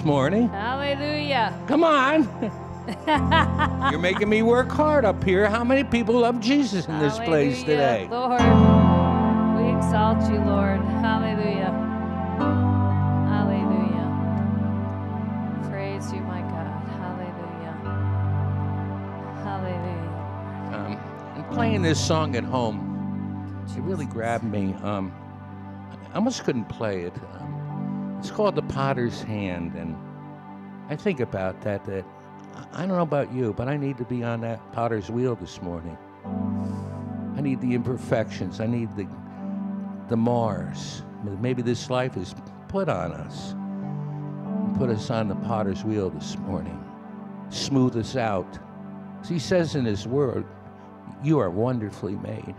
this morning? Hallelujah. Come on. You're making me work hard up here. How many people love Jesus in this place today? Lord, we exalt you, Lord. Hallelujah. Hallelujah. Praise you, my God. Hallelujah. Hallelujah. Um, and playing this song at home, it really grabbed me. Um, I almost couldn't play it. Um, it's called The Potter's Hand, and I think about that. That I don't know about you, but I need to be on that potter's wheel this morning. I need the imperfections. I need the the Mars. Maybe this life is put on us. Put us on the potter's wheel this morning. Smooth us out. As he says in his word, you are wonderfully made.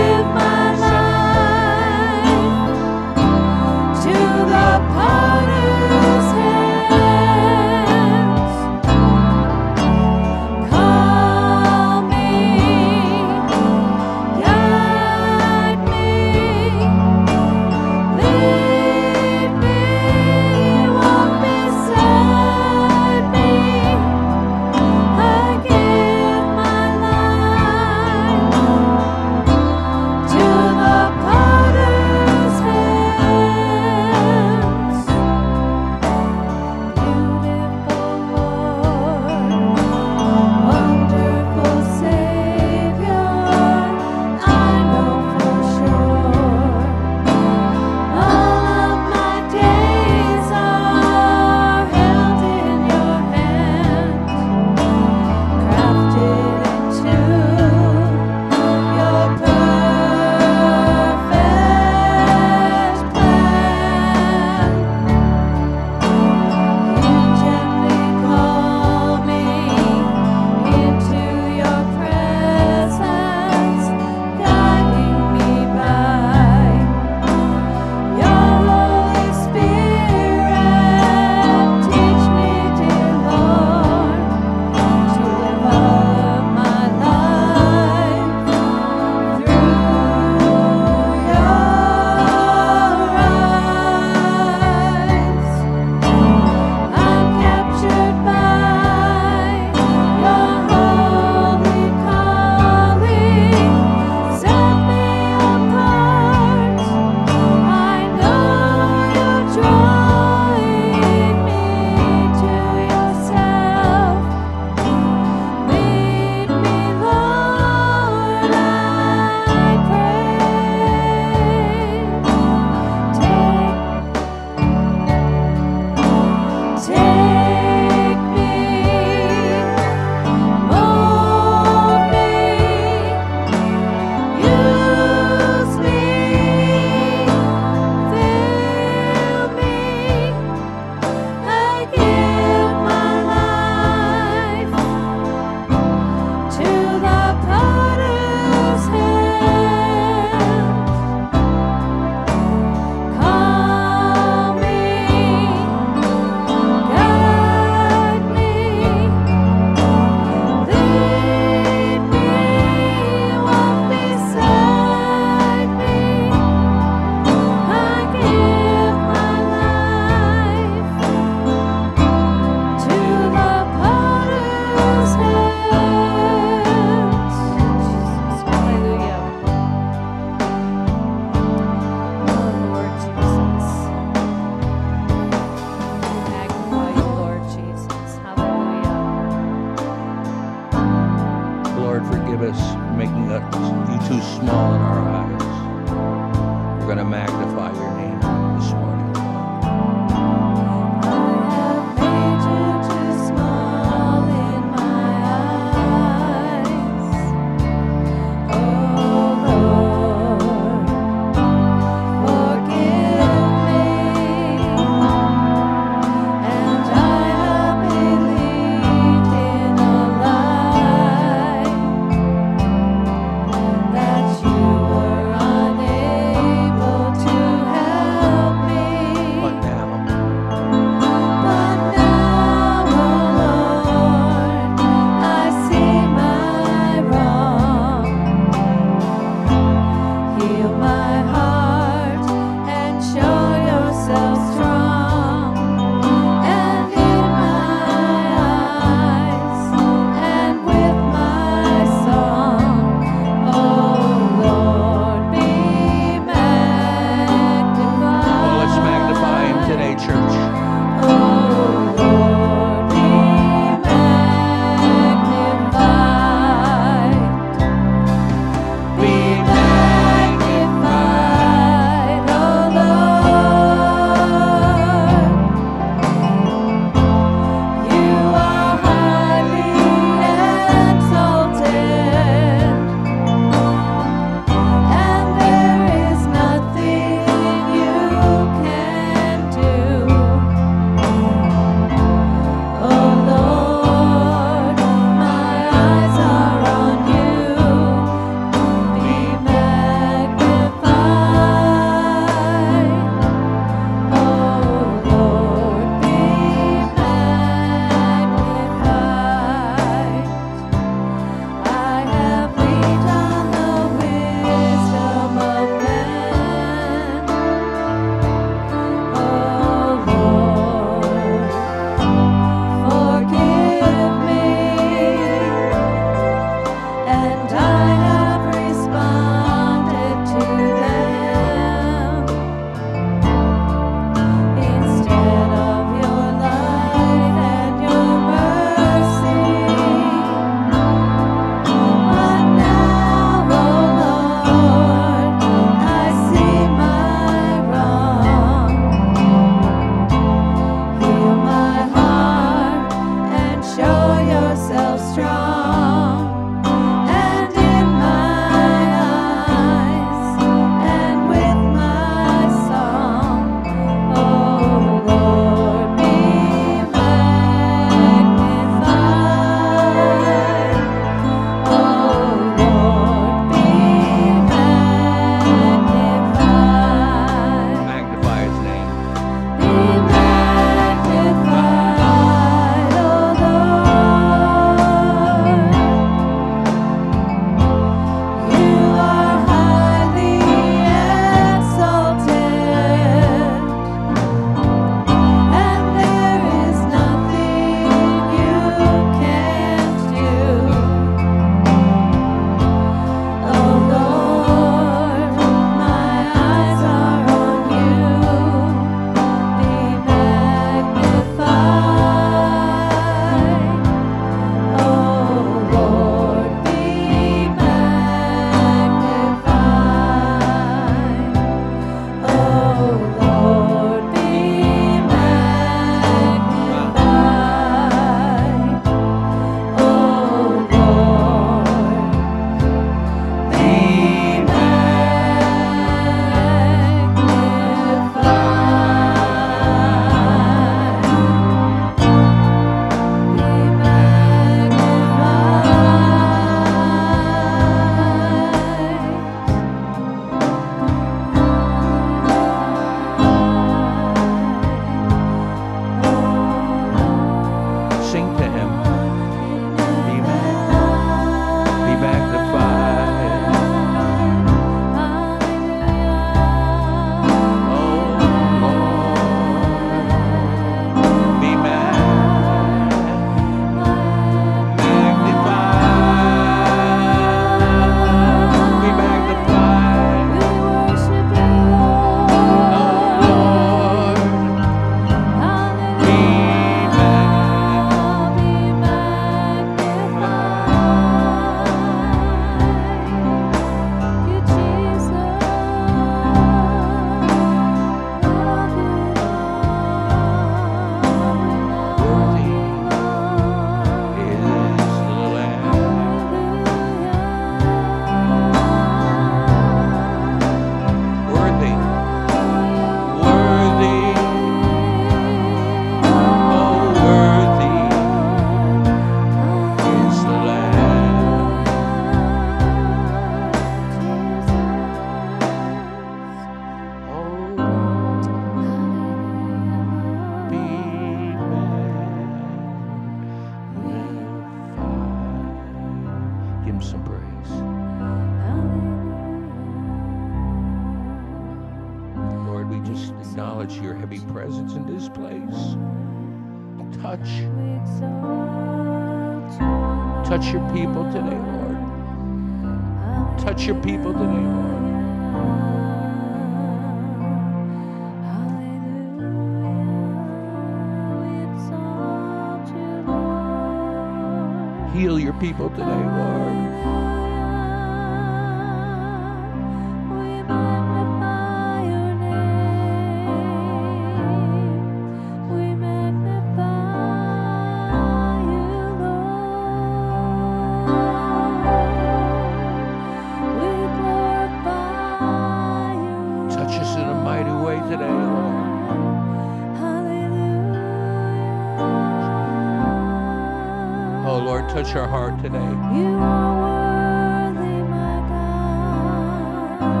Today. You are worthy, my God.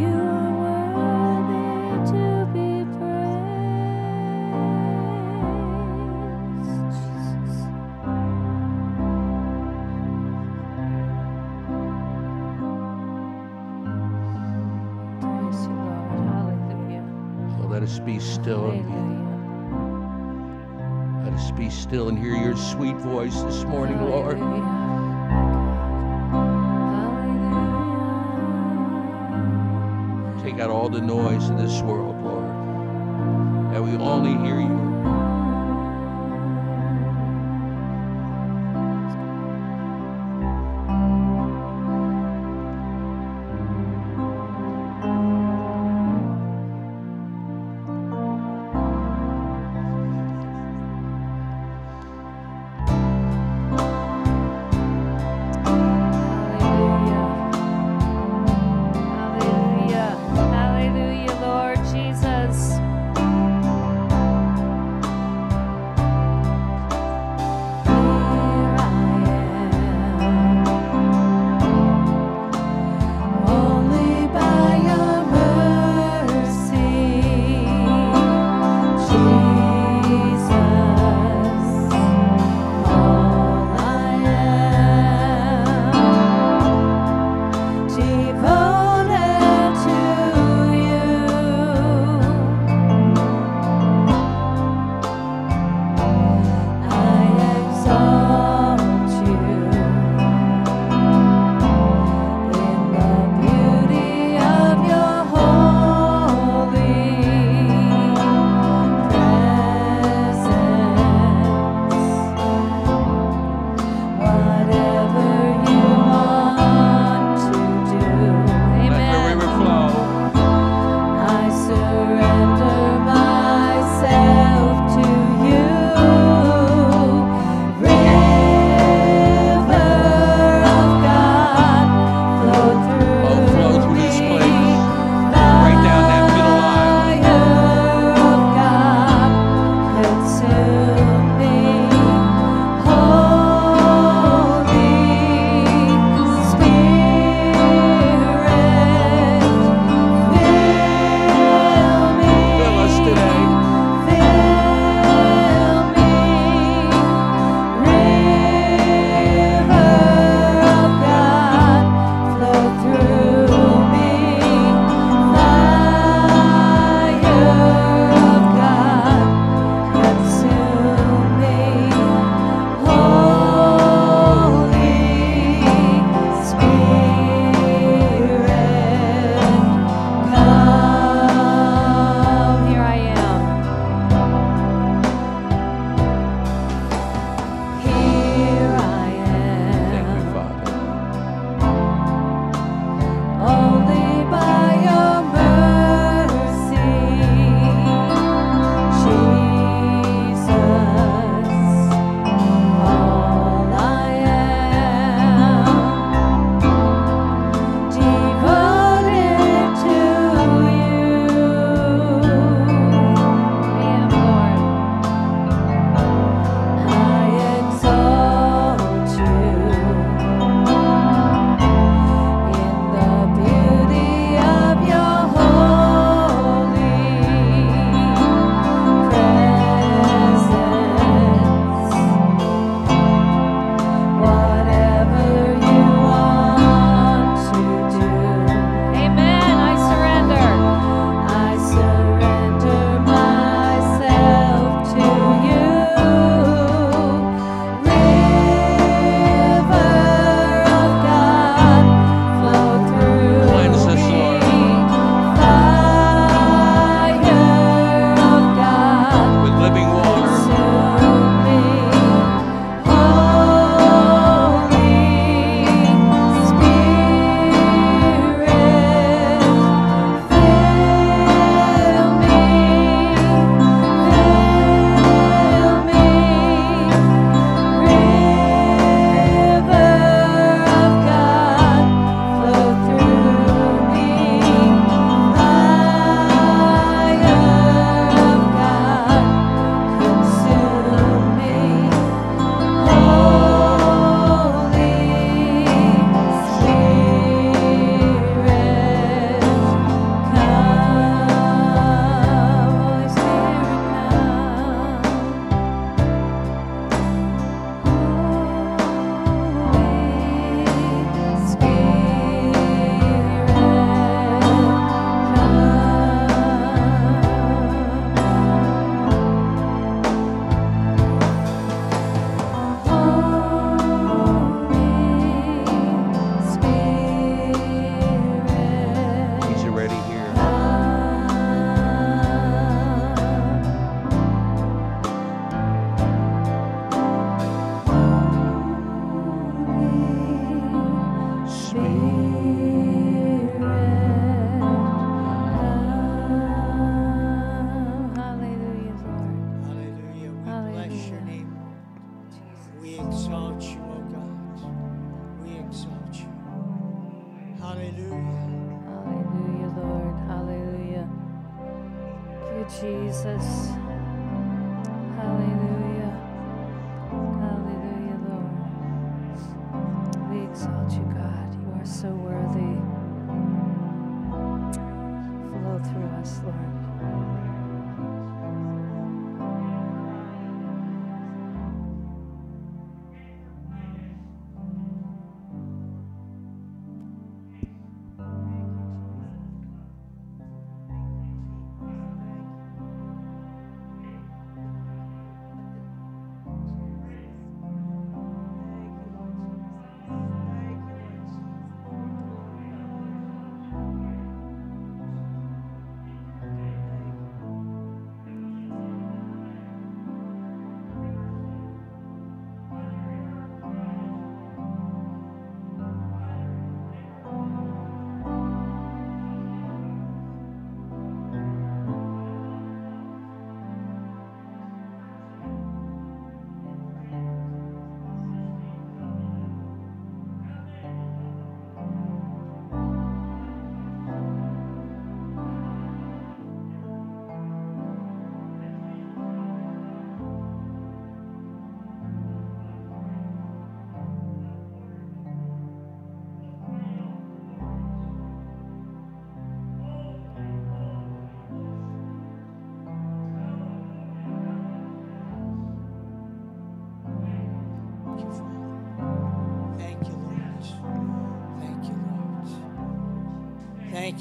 You are worthy to be praised. Jesus. Praise you, Lord. Hallelujah. Oh, let us be still and Hallelujah. let us be still and hear your sweet voice this morning, all the noise in this world,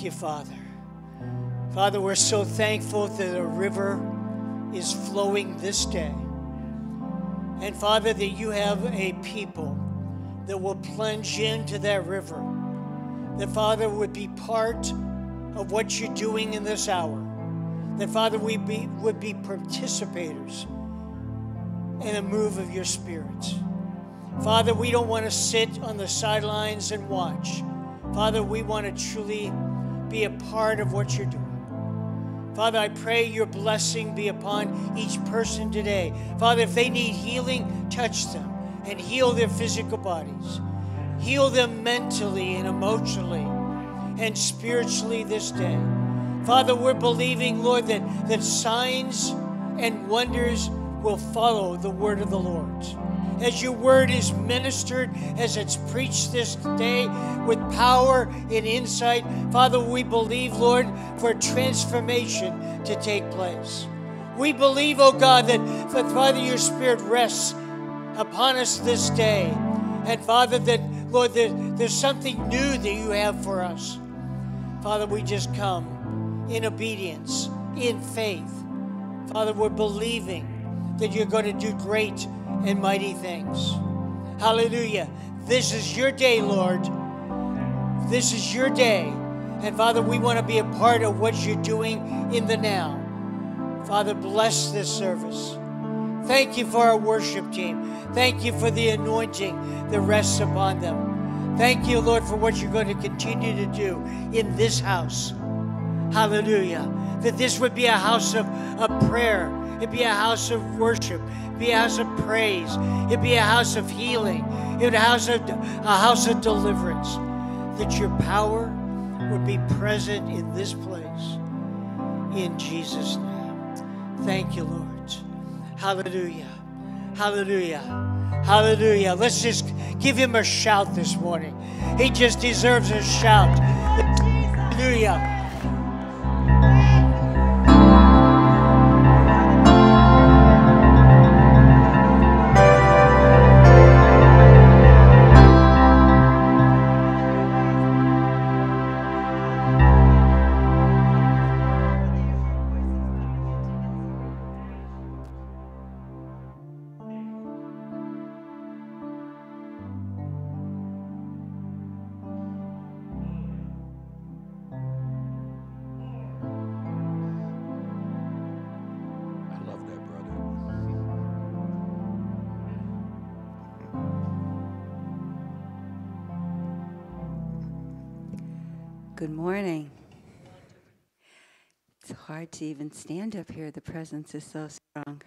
you, Father. Father, we're so thankful that a river is flowing this day. And Father, that you have a people that will plunge into that river. That, Father, would be part of what you're doing in this hour. That, Father, we be, would be participators in a move of your spirit. Father, we don't want to sit on the sidelines and watch. Father, we want to truly be a part of what you're doing. Father, I pray your blessing be upon each person today. Father, if they need healing, touch them and heal their physical bodies. Heal them mentally and emotionally and spiritually this day. Father, we're believing, Lord, that, that signs and wonders will follow the word of the Lord. As your word is ministered, as it's preached this day with power and insight, Father, we believe, Lord, for transformation to take place. We believe, oh God, that that, Father, your spirit rests upon us this day. And Father, that, Lord, there, there's something new that you have for us. Father, we just come in obedience, in faith. Father, we're believing that you're going to do great and mighty things. Hallelujah. This is your day, Lord. This is your day. And Father, we want to be a part of what you're doing in the now. Father, bless this service. Thank you for our worship team. Thank you for the anointing that rests upon them. Thank you, Lord, for what you're going to continue to do in this house. Hallelujah. That this would be a house of, of prayer. It'd be a house of worship. It'd be a house of praise. It'd be a house of healing. It would be a house of, a house of deliverance. That your power would be present in this place. In Jesus' name. Thank you, Lord. Hallelujah. Hallelujah. Hallelujah. Let's just give him a shout this morning. He just deserves a shout. Hallelujah. Morning. It's hard to even stand up here. The presence is so strong.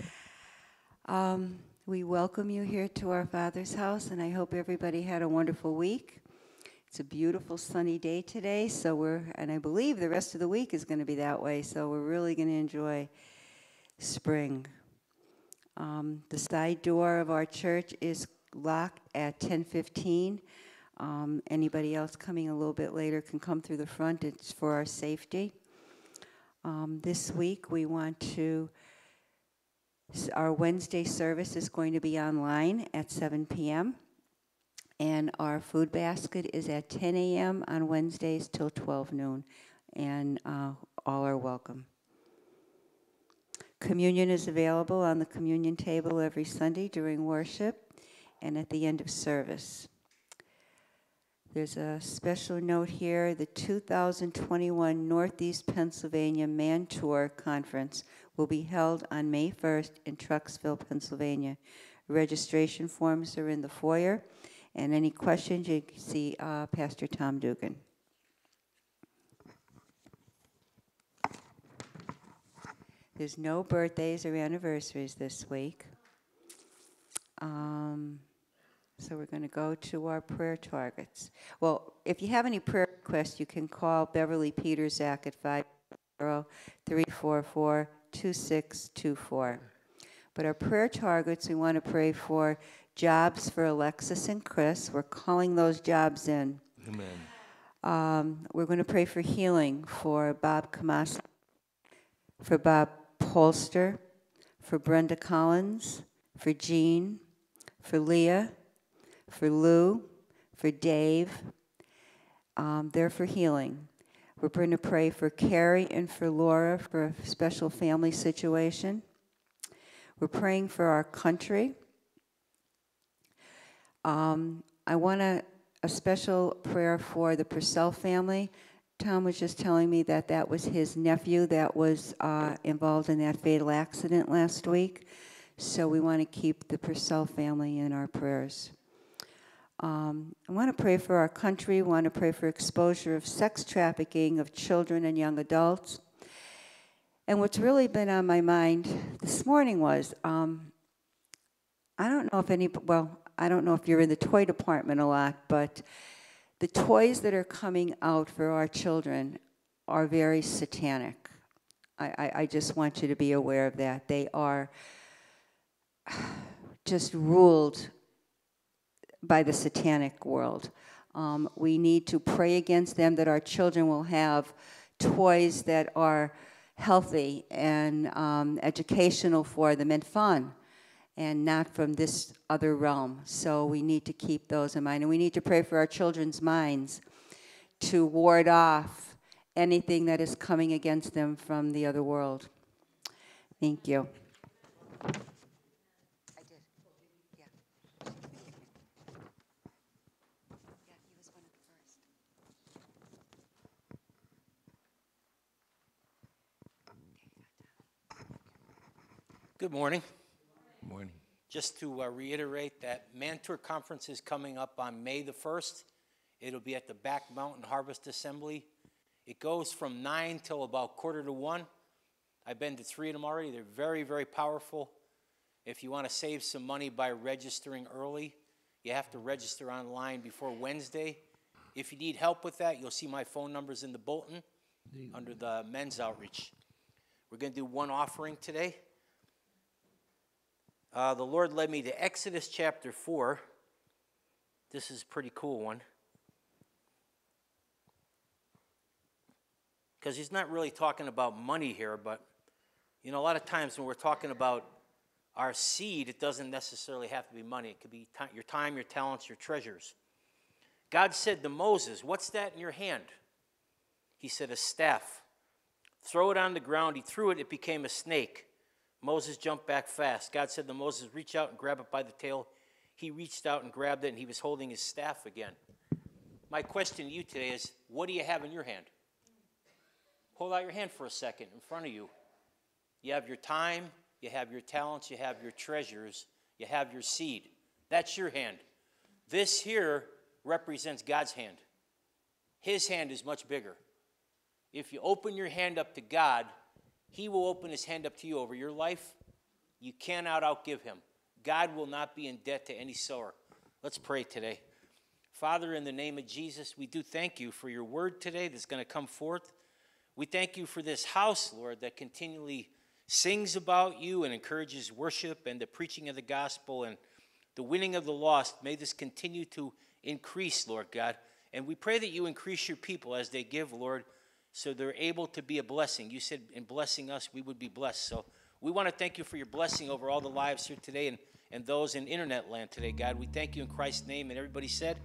um, We welcome you here to our Father's house, and I hope everybody had a wonderful week. It's a beautiful sunny day today, so we're, and I believe the rest of the week is going to be that way, so we're really going to enjoy spring. Um, the side door of our church is locked at 10:15. Um, anybody else coming a little bit later can come through the front. It's for our safety. Um, this week we want to. Our Wednesday service is going to be online at 7 p.m. And our food basket is at 10 a.m. on Wednesdays till 12 noon. And uh, all are welcome. Communion is available on the communion table every Sunday during worship and at the end of service. There's a special note here the 2021 Northeast Pennsylvania Mantour Conference will be held on May 1st in Trucksville, Pennsylvania. Registration forms are in the foyer, and any questions, you can see uh, Pastor Tom Dugan. There's no birthdays or anniversaries this week. Um, so we're going to go to our prayer targets. Well, if you have any prayer requests, you can call Beverly Peterzak at 50344-2624. But our prayer targets, we want to pray for jobs for Alexis and Chris. We're calling those jobs in. Amen. Um, we're going to pray for healing for Bob Kamas, for Bob Polster, for Brenda Collins, for Jean, for Leah, for Lou, for Dave. Um, they're for healing. We're going to pray for Carrie and for Laura for a special family situation. We're praying for our country. Um, I want a, a special prayer for the Purcell family. Tom was just telling me that that was his nephew that was uh, involved in that fatal accident last week. So we want to keep the Purcell family in our prayers. Um, I want to pray for our country. want to pray for exposure of sex trafficking of children and young adults. And what's really been on my mind this morning was um, I don't know if any, well, I don't know if you're in the toy department a lot, but the toys that are coming out for our children are very satanic. I, I, I just want you to be aware of that. They are just ruled by the satanic world. Um, we need to pray against them that our children will have toys that are healthy and um, educational for them and fun and not from this other realm. So we need to keep those in mind. And we need to pray for our children's minds to ward off anything that is coming against them from the other world. Thank you. Good morning. Good Morning. Just to uh, reiterate that Mantour Conference is coming up on May the 1st. It'll be at the Back Mountain Harvest Assembly. It goes from 9 till about quarter to 1. I've been to three of them already. They're very, very powerful. If you want to save some money by registering early, you have to register online before Wednesday. If you need help with that, you'll see my phone numbers in the bulletin under the men's outreach. We're going to do one offering today. Uh, the Lord led me to Exodus chapter 4. This is a pretty cool one. Because he's not really talking about money here, but you know, a lot of times when we're talking about our seed, it doesn't necessarily have to be money. It could be ti your time, your talents, your treasures. God said to Moses, What's that in your hand? He said, A staff. Throw it on the ground. He threw it, it became a snake. Moses jumped back fast. God said to Moses, Reach out and grab it by the tail. He reached out and grabbed it, and he was holding his staff again. My question to you today is what do you have in your hand? Hold out your hand for a second in front of you. You have your time, you have your talents, you have your treasures, you have your seed. That's your hand. This here represents God's hand. His hand is much bigger. If you open your hand up to God, He will open His hand up to you over your life. You cannot outgive Him. God will not be in debt to any sower. Let's pray today. Father, in the name of Jesus, we do thank you for your word today that's going to come forth. We thank you for this house, Lord, that continually sings about you and encourages worship and the preaching of the gospel and the winning of the lost. May this continue to increase, Lord God. And we pray that you increase your people as they give, Lord, so they're able to be a blessing. You said in blessing us, we would be blessed. So we want to thank you for your blessing over all the lives here today and, and those in internet land today, God. We thank you in Christ's name. And everybody said,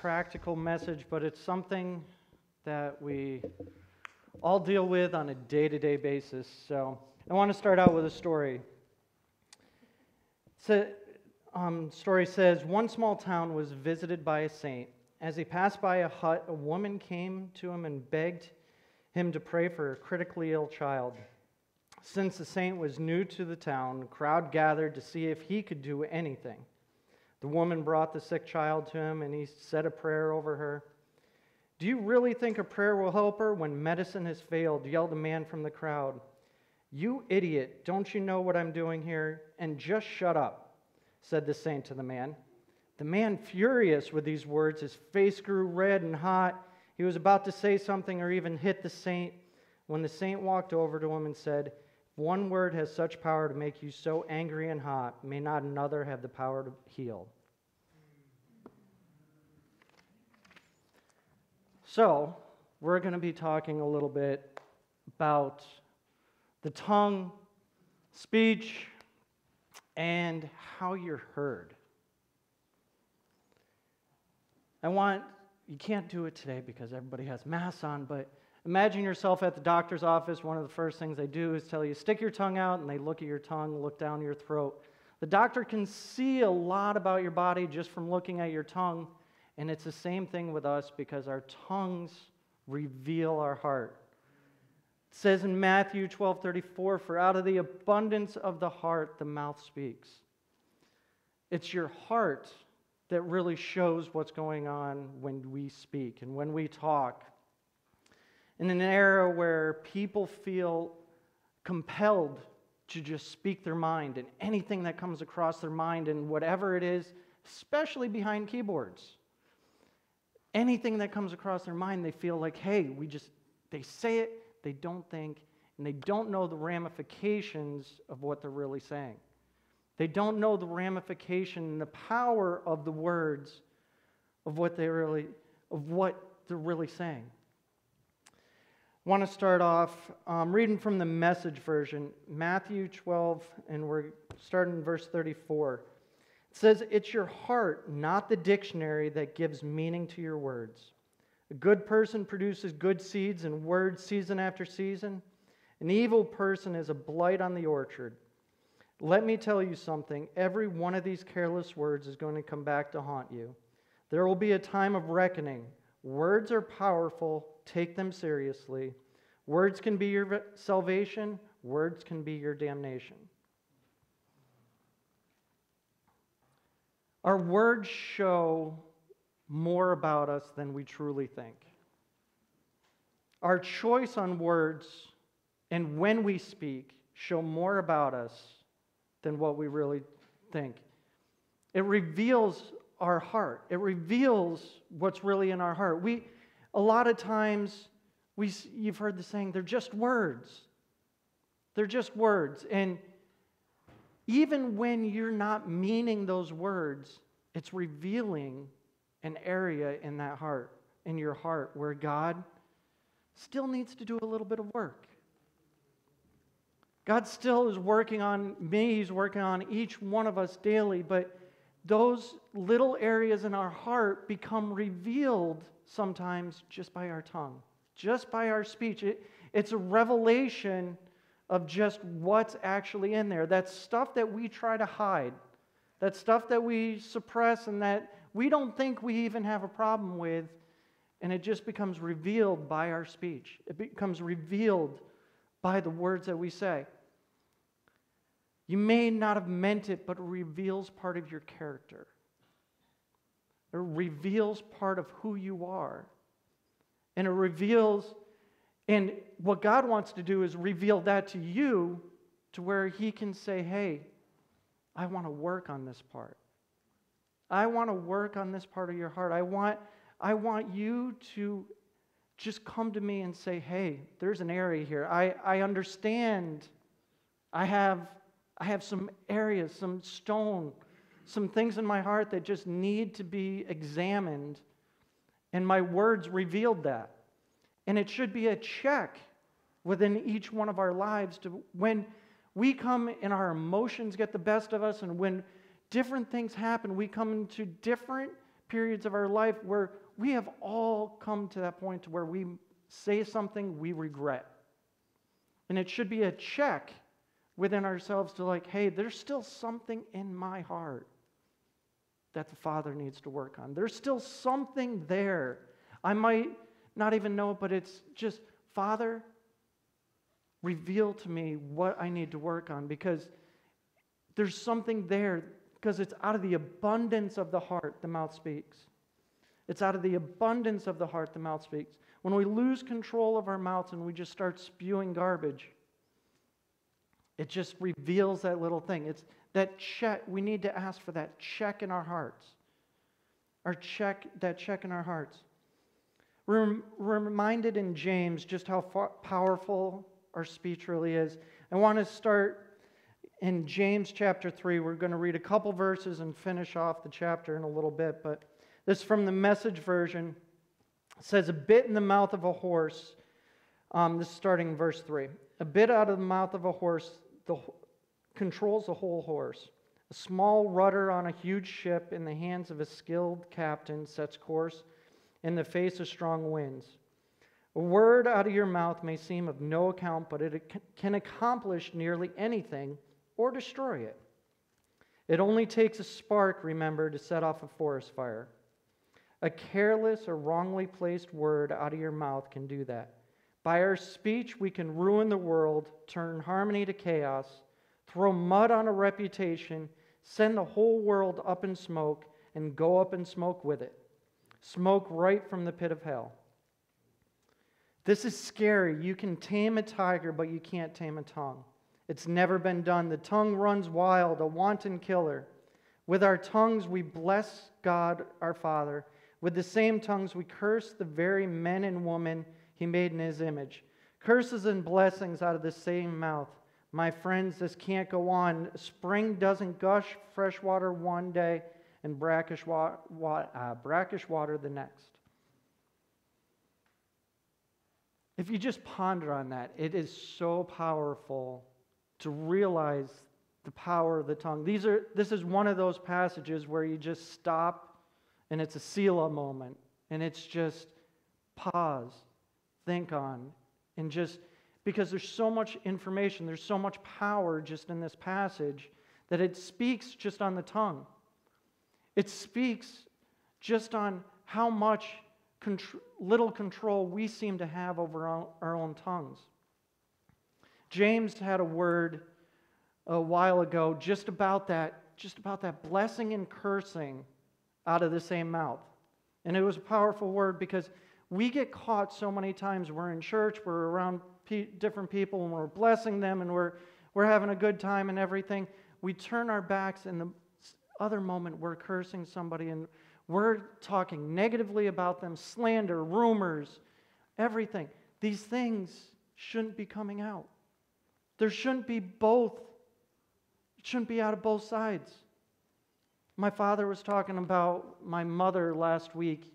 practical message, but it's something that we all deal with on a day to day basis. So, I want to start out with a story. So, um, story says one small town was visited by a saint. As he passed by a hut, a woman came to him and begged him to pray for a critically ill child. Since the saint was new to the town, the crowd gathered to see if he could do anything. The woman brought the sick child to him, and he said a prayer over her. Do you really think a prayer will help her when medicine has failed? yelled a man from the crowd. You idiot, don't you know what I'm doing here? And just shut up, said the saint to the man. The man, furious with these words, his face grew red and hot. He was about to say something or even hit the saint when the saint walked over to him and said, one word has such power to make you so angry and hot, may not another have the power to heal? So, we're going to be talking a little bit about the tongue, speech, and how you're heard. I want, you can't do it today because everybody has masks on, but imagine yourself at the doctor's office. One of the first things they do is tell you, stick your tongue out, and they look at your tongue, look down your throat. The doctor can see a lot about your body just from looking at your tongue, and it's the same thing with us because our tongues reveal our heart. It says in Matthew 12 34, for out of the abundance of the heart, the mouth speaks. It's your heart that really shows what's going on when we speak and when we talk. In an era where people feel compelled to just speak their mind and anything that comes across their mind and whatever it is, especially behind keyboards. Anything that comes across their mind, they feel like, hey, we just, they say it, they don't think, and they don't know the ramifications of what they're really saying. They don't know the ramification and the power of the words of what they really of what they're really saying. Want to start off um, reading from the message version, Matthew 12, and we're starting in verse 34. It says, It's your heart, not the dictionary, that gives meaning to your words. A good person produces good seeds and words season after season. An evil person is a blight on the orchard. Let me tell you something every one of these careless words is going to come back to haunt you. There will be a time of reckoning. Words are powerful, take them seriously. Words can be your salvation, words can be your damnation. Our words show more about us than we truly think. Our choice on words and when we speak show more about us than what we really think. It reveals our heart. It reveals what's really in our heart. We, a lot of times, we, you've heard the saying, they're just words. They're just words. And even when you're not meaning those words, it's revealing an area in that heart, in your heart, where God still needs to do a little bit of work. God still is working on me, He's working on each one of us daily, but those little areas in our heart become revealed sometimes just by our tongue, just by our speech. It, it's a revelation of just what's actually in there. That stuff that we try to hide, that stuff that we suppress and that we don't think we even have a problem with, and it just becomes revealed by our speech. It becomes revealed by the words that we say. You may not have meant it, but it reveals part of your character. It reveals part of who you are. And it reveals, and what God wants to do is reveal that to you to where He can say, hey, I want to work on this part. I want to work on this part of your heart. I want, I want you to just come to me and say, hey, there's an area here. I, I understand. I have I have some areas, some stone, some things in my heart that just need to be examined. And my words revealed that. And it should be a check within each one of our lives to when we come and our emotions get the best of us, and when different things happen, we come into different periods of our life where we have all come to that point to where we say something we regret. And it should be a check within ourselves to like, hey, there's still something in my heart that the Father needs to work on. There's still something there. I might not even know it, but it's just, Father, reveal to me what I need to work on because there's something there because it's out of the abundance of the heart the mouth speaks. It's out of the abundance of the heart the mouth speaks. When we lose control of our mouths and we just start spewing garbage, it just reveals that little thing. It's that check. We need to ask for that check in our hearts. Our check, that check in our hearts. We're, reminded in James just how far, powerful our speech really is. I want to start in James chapter 3. We're going to read a couple verses and finish off the chapter in a little bit. But this from the message version it says, A bit in the mouth of a horse. Um, this is starting in verse 3. A bit out of the mouth of a horse the, controls the whole horse. A small rudder on a huge ship in the hands of a skilled captain sets course in the face of strong winds. A word out of your mouth may seem of no account, but it can accomplish nearly anything or destroy it. It only takes a spark, remember, to set off a forest fire. A careless or wrongly placed word out of your mouth can do that. By our speech, we can ruin the world, turn harmony to chaos, throw mud on a reputation, send the whole world up in smoke, and go up in smoke with it. Smoke right from the pit of hell. This is scary. You can tame a tiger, but you can't tame a tongue. It's never been done. The tongue runs wild, a wanton killer. With our tongues, we bless God our Father. With the same tongues, we curse the very men and women he made in his image. Curses and blessings out of the same mouth. My friends, this can't go on. Spring doesn't gush fresh water one day and brackish, wa- wa- uh, brackish water the next. If you just ponder on that, it is so powerful to realize the power of the tongue. These are, this is one of those passages where you just stop and it's a Selah moment and it's just pause, think on, and just because there's so much information, there's so much power just in this passage that it speaks just on the tongue. It speaks just on how much contr- little control we seem to have over our, our own tongues. James had a word a while ago just about that, just about that blessing and cursing out of the same mouth. And it was a powerful word because we get caught so many times. We're in church, we're around different people, and we're blessing them, and we're, we're having a good time and everything. We turn our backs, and the other moment we're cursing somebody, and we're talking negatively about them, slander, rumors, everything. These things shouldn't be coming out. There shouldn't be both. It shouldn't be out of both sides. My father was talking about my mother last week,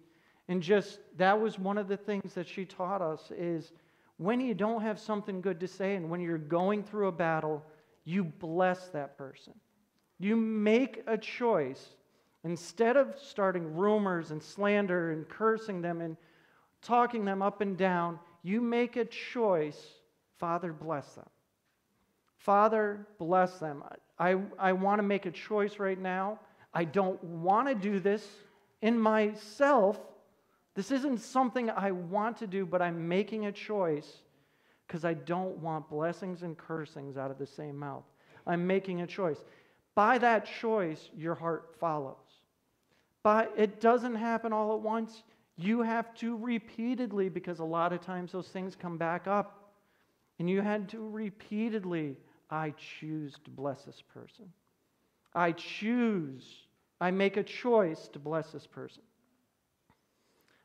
and just that was one of the things that she taught us is when you don't have something good to say and when you're going through a battle, you bless that person. You make a choice instead of starting rumors and slander and cursing them and talking them up and down, you make a choice, Father, bless them. Father, bless them. I, I want to make a choice right now. I don't want to do this in myself. This isn't something I want to do, but I'm making a choice because I don't want blessings and cursings out of the same mouth. I'm making a choice. By that choice, your heart follows. But it doesn't happen all at once. You have to repeatedly, because a lot of times those things come back up. And you had to repeatedly, I choose to bless this person. I choose, I make a choice to bless this person.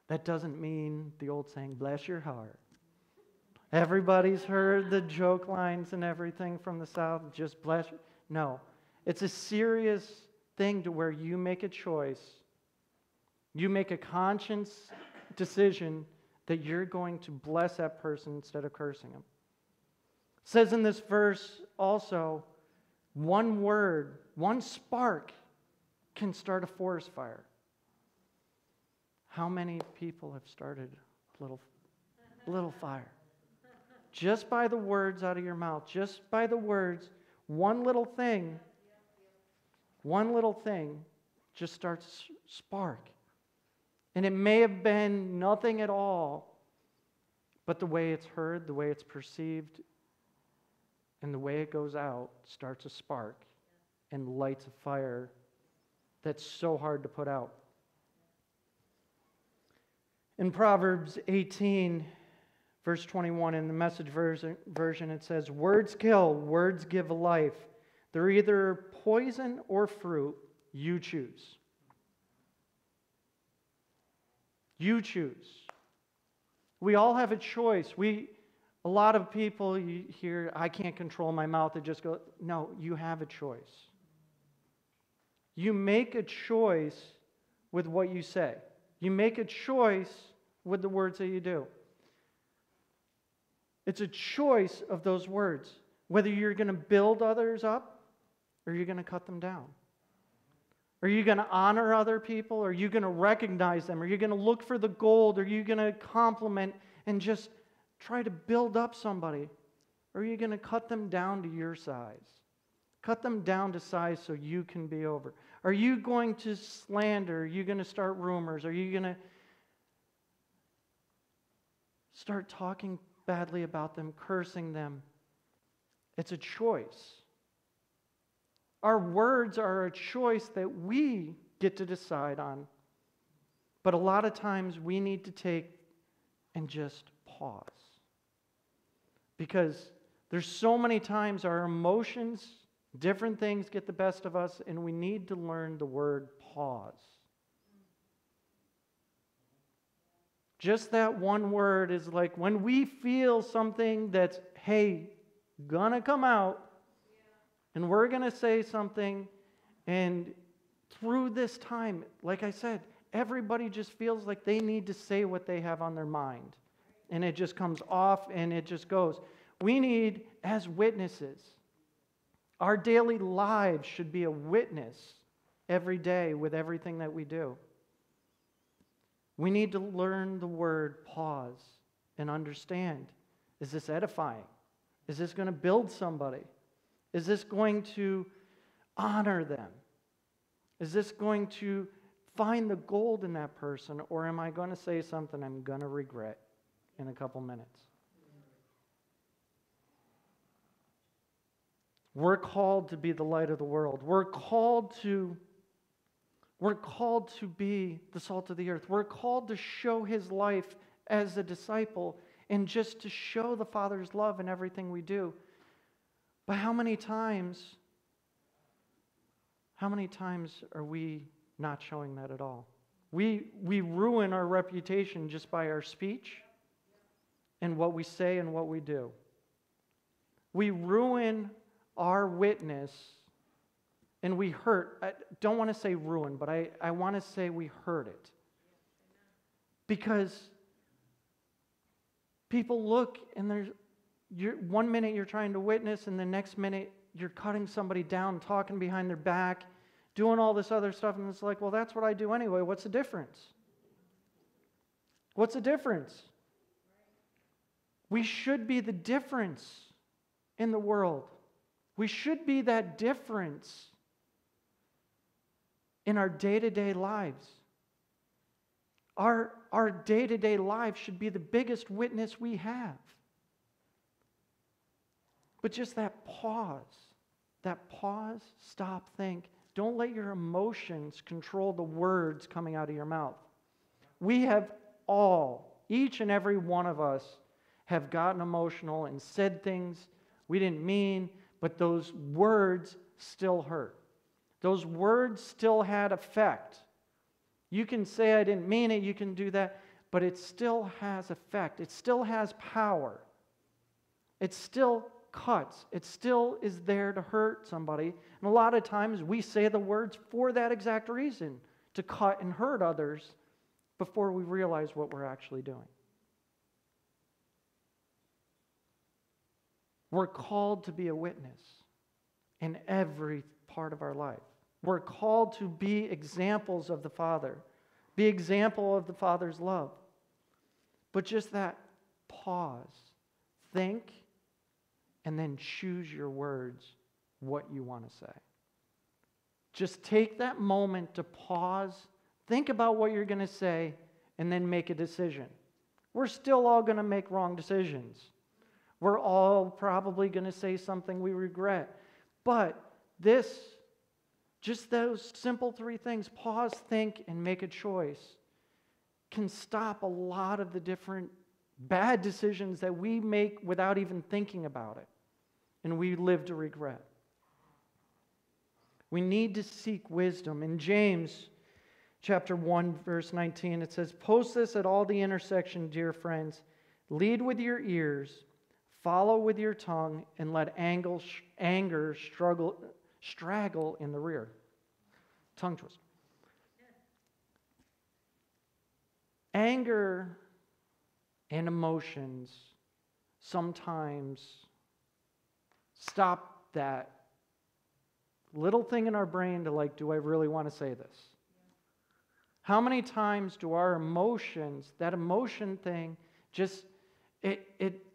That doesn't mean the old saying, bless your heart. Everybody's heard the joke lines and everything from the South, just bless. No, it's a serious thing to where you make a choice, you make a conscious decision that you're going to bless that person instead of cursing them. It says in this verse also, one word, one spark can start a forest fire. How many people have started a little, little fire? Just by the words out of your mouth, just by the words, one little thing, one little thing just starts spark. And it may have been nothing at all, but the way it's heard, the way it's perceived, and the way it goes out starts a spark and lights a fire that's so hard to put out. In Proverbs 18, verse 21, in the message version, it says, Words kill, words give life. They're either poison or fruit. You choose. You choose. We all have a choice. We, a lot of people hear, I can't control my mouth. They just go, no, you have a choice. You make a choice with what you say. You make a choice with the words that you do. It's a choice of those words, whether you're going to build others up or you're going to cut them down. Are you going to honor other people? Are you going to recognize them? Are you going to look for the gold? Are you going to compliment and just try to build up somebody? Or are you going to cut them down to your size? Cut them down to size so you can be over. Are you going to slander? Are you going to start rumors? Are you going to start talking badly about them, cursing them? It's a choice. Our words are a choice that we get to decide on. But a lot of times we need to take and just pause. Because there's so many times our emotions, different things get the best of us, and we need to learn the word pause. Just that one word is like when we feel something that's, hey, gonna come out, and we're gonna say something, and through this time, like I said, everybody just feels like they need to say what they have on their mind. And it just comes off and it just goes. We need, as witnesses, our daily lives should be a witness every day with everything that we do. We need to learn the word pause and understand is this edifying? Is this going to build somebody? Is this going to honor them? Is this going to find the gold in that person, or am I going to say something I'm going to regret in a couple minutes? We're called to be the light of the world. We're called to we're called to be the salt of the earth. We're called to show his life as a disciple and just to show the Father's love in everything we do. But how many times how many times are we not showing that at all? We, we ruin our reputation just by our speech and what we say and what we do. We ruin our witness and we hurt. I don't want to say ruin, but I, I want to say we hurt it. Because people look and there's you're, one minute you're trying to witness, and the next minute you're cutting somebody down, talking behind their back, doing all this other stuff. And it's like, well, that's what I do anyway. What's the difference? What's the difference? We should be the difference in the world. We should be that difference in our day to day lives. Our, our day-to-day life should be the biggest witness we have. But just that pause, that pause, stop, think. Don't let your emotions control the words coming out of your mouth. We have all, each and every one of us, have gotten emotional and said things we didn't mean, but those words still hurt. Those words still had effect. You can say, I didn't mean it, you can do that, but it still has effect. It still has power. It still cuts. It still is there to hurt somebody. And a lot of times we say the words for that exact reason to cut and hurt others before we realize what we're actually doing. We're called to be a witness in every part of our life. We're called to be examples of the Father, be example of the Father's love. But just that pause, think, and then choose your words what you want to say. Just take that moment to pause, think about what you're going to say, and then make a decision. We're still all going to make wrong decisions. We're all probably going to say something we regret. But this, just those simple three things pause, think, and make a choice can stop a lot of the different bad decisions that we make without even thinking about it. And we live to regret. We need to seek wisdom. In James chapter 1, verse 19, it says, Post this at all the intersection, dear friends. Lead with your ears, follow with your tongue, and let anger struggle, straggle in the rear. Tongue twist. Anger and emotions sometimes stop that little thing in our brain to like, do I really want to say this? How many times do our emotions, that emotion thing, just it it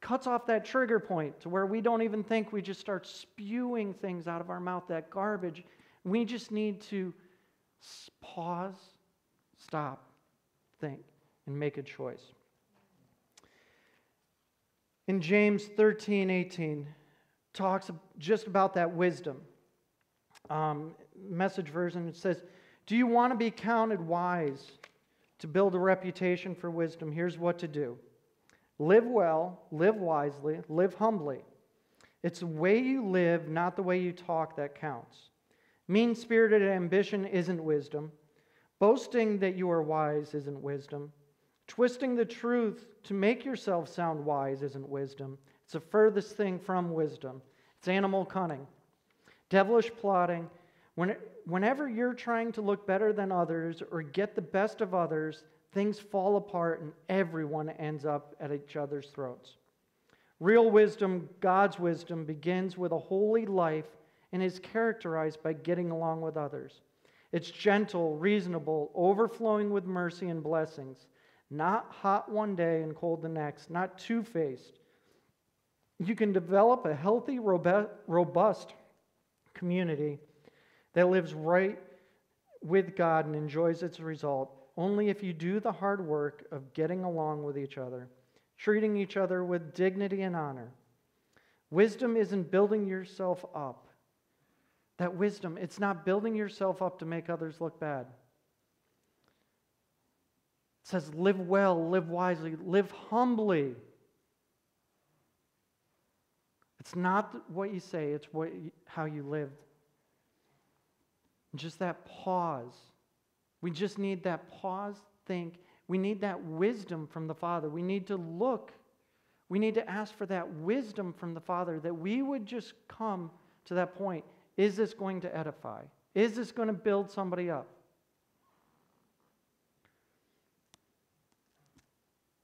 cuts off that trigger point to where we don't even think we just start spewing things out of our mouth, that garbage. We just need to pause, stop, think, and make a choice. In James 13, 18, talks just about that wisdom. Um, message version, it says, Do you want to be counted wise to build a reputation for wisdom? Here's what to do live well, live wisely, live humbly. It's the way you live, not the way you talk, that counts. Mean spirited ambition isn't wisdom. Boasting that you are wise isn't wisdom. Twisting the truth to make yourself sound wise isn't wisdom. It's the furthest thing from wisdom. It's animal cunning, devilish plotting. When, whenever you're trying to look better than others or get the best of others, things fall apart and everyone ends up at each other's throats. Real wisdom, God's wisdom, begins with a holy life and is characterized by getting along with others. It's gentle, reasonable, overflowing with mercy and blessings, not hot one day and cold the next, not two faced. You can develop a healthy, robust community that lives right with God and enjoys its result only if you do the hard work of getting along with each other, treating each other with dignity and honor. Wisdom isn't building yourself up. That wisdom, it's not building yourself up to make others look bad. It says, live well, live wisely, live humbly. It's not what you say, it's what how you live. just that pause we just need that pause, think. We need that wisdom from the Father. We need to look. We need to ask for that wisdom from the Father that we would just come to that point. Is this going to edify? Is this going to build somebody up?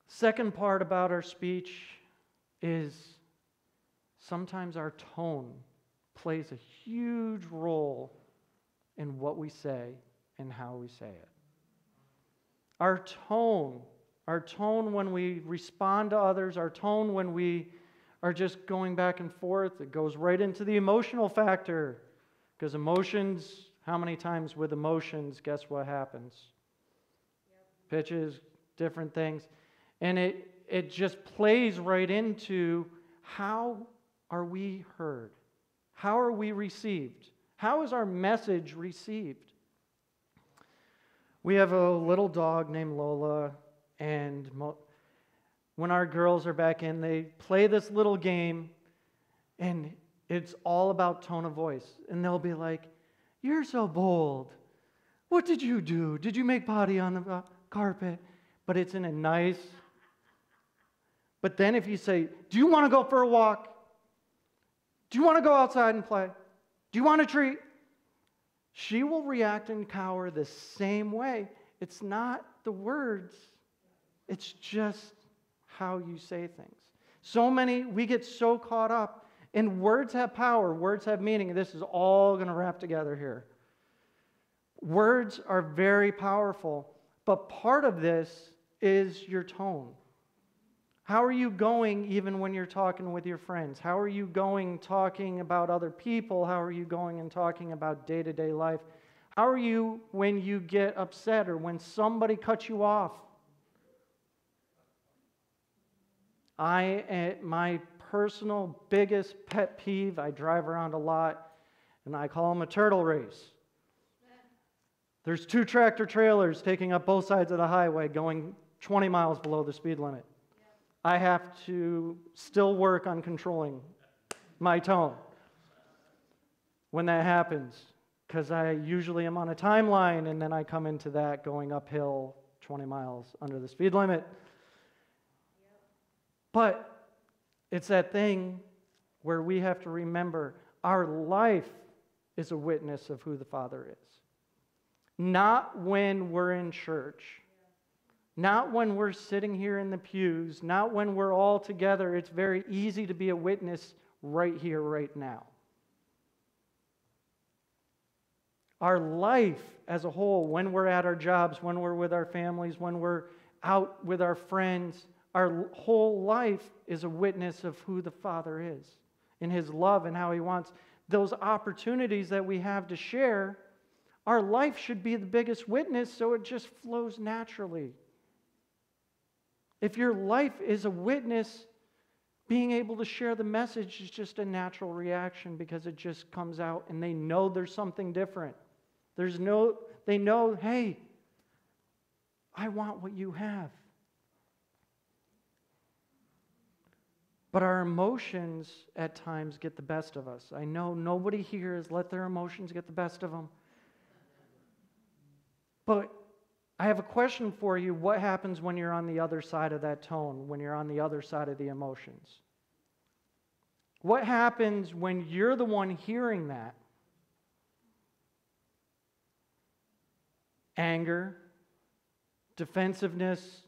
Second part about our speech is sometimes our tone plays a huge role in what we say in how we say it. Our tone, our tone when we respond to others, our tone when we are just going back and forth, it goes right into the emotional factor. Because emotions, how many times with emotions, guess what happens? Yep. Pitches, different things. And it, it just plays right into how are we heard? How are we received? How is our message received? We have a little dog named Lola, and mo- when our girls are back in, they play this little game, and it's all about tone of voice. And they'll be like, You're so bold. What did you do? Did you make potty on the uh, carpet? But it's in a nice. But then if you say, Do you want to go for a walk? Do you want to go outside and play? Do you want a treat? She will react and cower the same way. It's not the words, it's just how you say things. So many, we get so caught up, and words have power, words have meaning, this is all going to wrap together here. Words are very powerful, but part of this is your tone. How are you going even when you're talking with your friends? How are you going talking about other people? How are you going and talking about day to day life? How are you when you get upset or when somebody cuts you off? I, eh, my personal biggest pet peeve, I drive around a lot and I call them a turtle race. There's two tractor trailers taking up both sides of the highway going 20 miles below the speed limit. I have to still work on controlling my tone when that happens because I usually am on a timeline and then I come into that going uphill 20 miles under the speed limit. But it's that thing where we have to remember our life is a witness of who the Father is. Not when we're in church not when we're sitting here in the pews, not when we're all together. It's very easy to be a witness right here, right now. Our life as a whole, when we're at our jobs, when we're with our families, when we're out with our friends, our whole life is a witness of who the Father is and His love and how He wants those opportunities that we have to share. Our life should be the biggest witness, so it just flows naturally. If your life is a witness, being able to share the message is just a natural reaction because it just comes out and they know there's something different. There's no, they know, hey, I want what you have. But our emotions at times get the best of us. I know nobody here has let their emotions get the best of them. But I have a question for you. What happens when you're on the other side of that tone, when you're on the other side of the emotions? What happens when you're the one hearing that? Anger, defensiveness,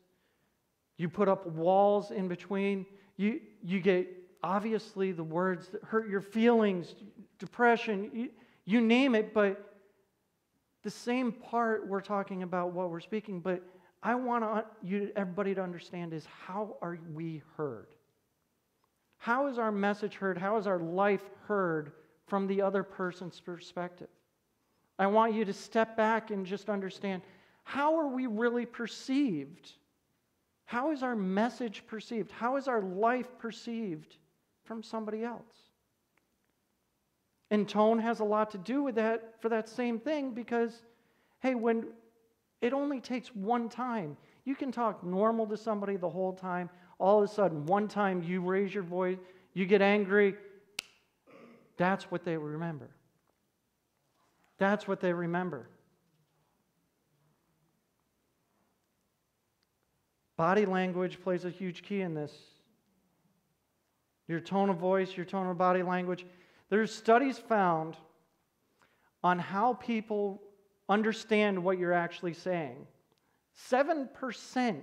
you put up walls in between. You, you get obviously the words that hurt your feelings, depression, you, you name it, but the same part we're talking about what we're speaking, but I want you, everybody to understand is how are we heard? How is our message heard? How is our life heard from the other person's perspective? I want you to step back and just understand how are we really perceived? How is our message perceived? How is our life perceived from somebody else? And tone has a lot to do with that for that same thing because, hey, when it only takes one time, you can talk normal to somebody the whole time. All of a sudden, one time you raise your voice, you get angry. That's what they remember. That's what they remember. Body language plays a huge key in this. Your tone of voice, your tone of body language. There's studies found on how people understand what you're actually saying. 7%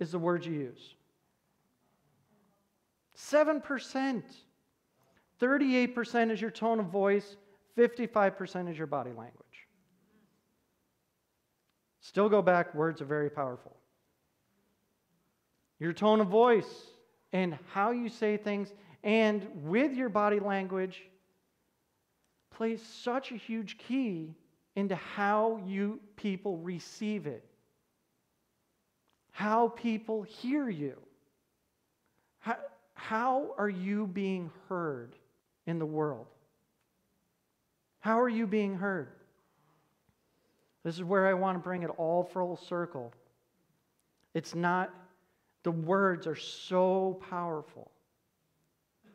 is the word you use. 7%. 38% is your tone of voice, 55% is your body language. Still go back, words are very powerful your tone of voice, and how you say things, and with your body language plays such a huge key into how you people receive it, how people hear you. How, how are you being heard in the world? How are you being heard? This is where I want to bring it all full circle. It's not the words are so powerful.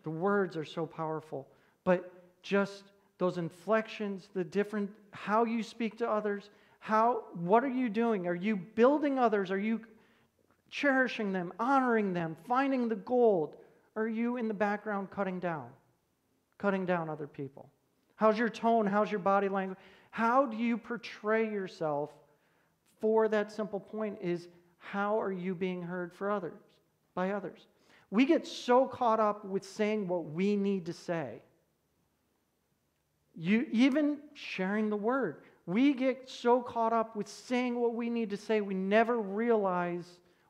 The words are so powerful. But just those inflections, the different, how you speak to others, how, what are you doing? Are you building others? Are you cherishing them, honoring them, finding the gold? Are you in the background cutting down, cutting down other people? How's your tone? How's your body language? How do you portray yourself for that simple point is how are you being heard for others, by others? We get so caught up with saying what we need to say. You, even sharing the word. We get so caught up with saying what we need to say, we never realize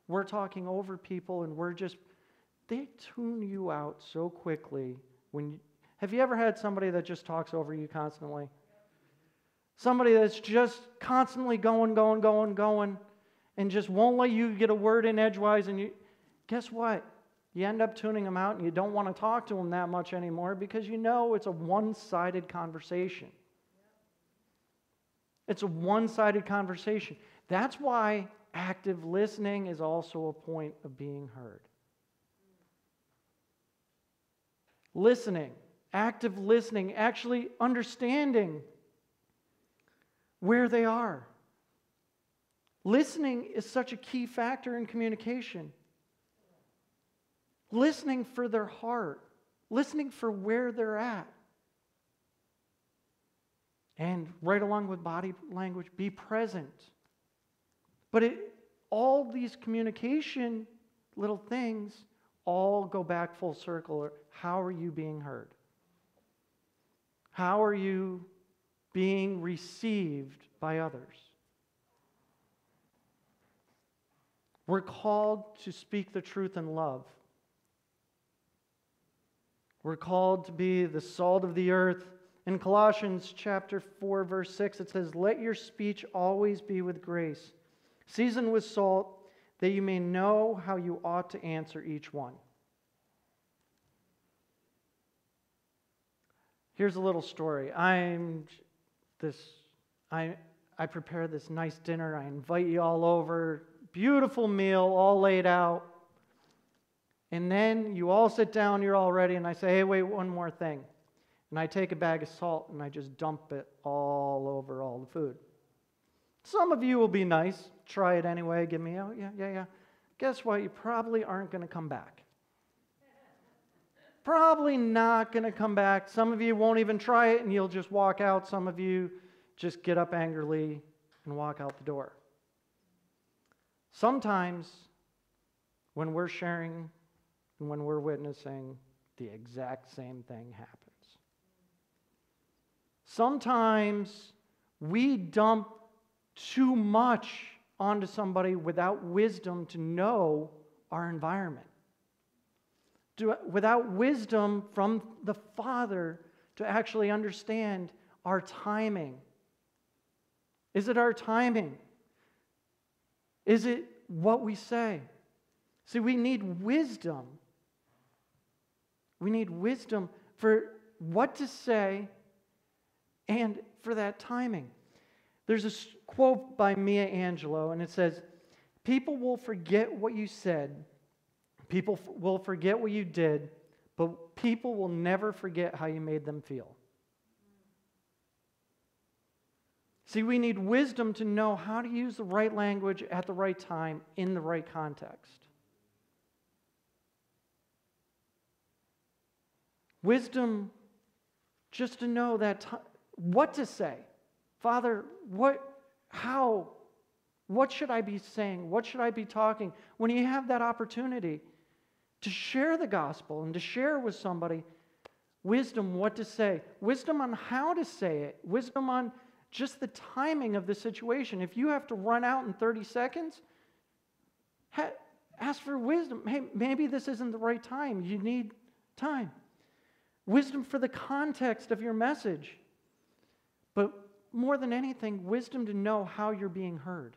we're talking over people and we're just, they tune you out so quickly. When you, have you ever had somebody that just talks over you constantly? Somebody that's just constantly going, going, going, going and just won't let you get a word in edgewise. And you, guess what? You end up tuning them out and you don't want to talk to them that much anymore because you know it's a one sided conversation. It's a one sided conversation. That's why active listening is also a point of being heard. Listening, active listening, actually understanding where they are. Listening is such a key factor in communication. Listening for their heart, listening for where they're at. And right along with body language, be present. But it, all these communication little things all go back full circle. How are you being heard? How are you being received by others? We're called to speak the truth in love. We're called to be the salt of the earth. In Colossians chapter 4 verse 6 it says, "Let your speech always be with grace, seasoned with salt, that you may know how you ought to answer each one." Here's a little story. I'm this I I prepare this nice dinner. I invite you all over beautiful meal all laid out. And then you all sit down, you're all ready, and I say, hey, wait, one more thing. And I take a bag of salt and I just dump it all over all the food. Some of you will be nice, try it anyway, give me, oh, yeah, yeah, yeah. Guess what? You probably aren't going to come back. Probably not going to come back. Some of you won't even try it and you'll just walk out. Some of you just get up angrily and walk out the door. Sometimes when we're sharing and when we're witnessing, the exact same thing happens. Sometimes we dump too much onto somebody without wisdom to know our environment. To, without wisdom from the Father to actually understand our timing. Is it our timing? Is it what we say? See, we need wisdom. We need wisdom for what to say and for that timing. There's a quote by Maya Angelou, and it says, People will forget what you said, people f- will forget what you did, but people will never forget how you made them feel. See, we need wisdom to know how to use the right language at the right time in the right context. Wisdom just to know that t- what to say. Father, what how what should I be saying? What should I be talking? When you have that opportunity to share the gospel and to share with somebody wisdom what to say, wisdom on how to say it, wisdom on just the timing of the situation. If you have to run out in 30 seconds, ha- ask for wisdom. Hey, maybe this isn't the right time. You need time. Wisdom for the context of your message. But more than anything, wisdom to know how you're being heard.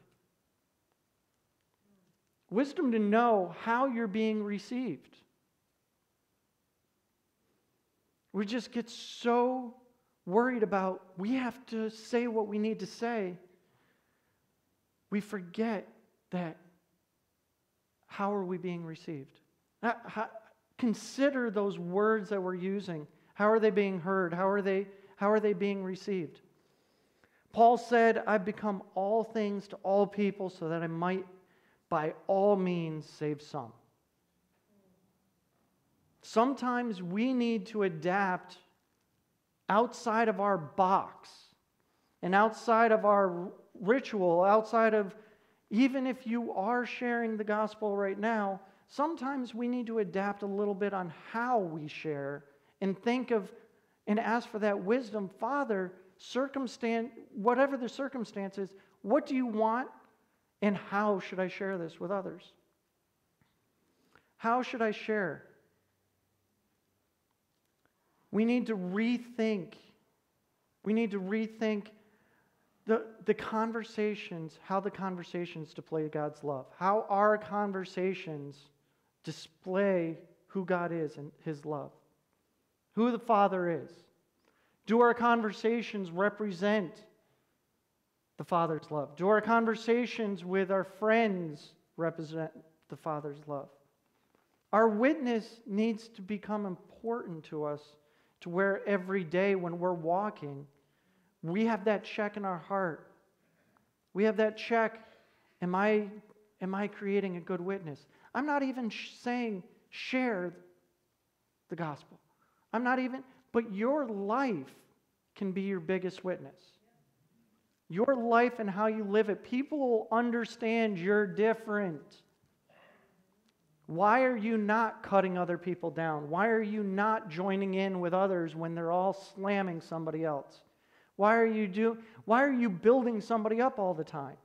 Wisdom to know how you're being received. We just get so worried about we have to say what we need to say. We forget that how are we being received? Consider those words that we're using. How are they being heard? How are they, how are they being received? Paul said, I've become all things to all people so that I might by all means save some. Sometimes we need to adapt outside of our box and outside of our ritual, outside of even if you are sharing the gospel right now, sometimes we need to adapt a little bit on how we share and think of and ask for that wisdom. Father, circumstance, whatever the circumstances, what do you want and how should I share this with others? How should I share? We need to rethink. We need to rethink the, the conversations, how the conversations display God's love, how our conversations display who God is and His love, who the Father is. Do our conversations represent the Father's love? Do our conversations with our friends represent the Father's love? Our witness needs to become important to us to where every day when we're walking, we have that check in our heart. We have that check am I, am I creating a good witness? I'm not even sh- saying share the gospel. I'm not even, but your life can be your biggest witness. Your life and how you live it, people will understand you're different. Why are you not cutting other people down? Why are you not joining in with others when they're all slamming somebody else? Why are you do why are you building somebody up all the time?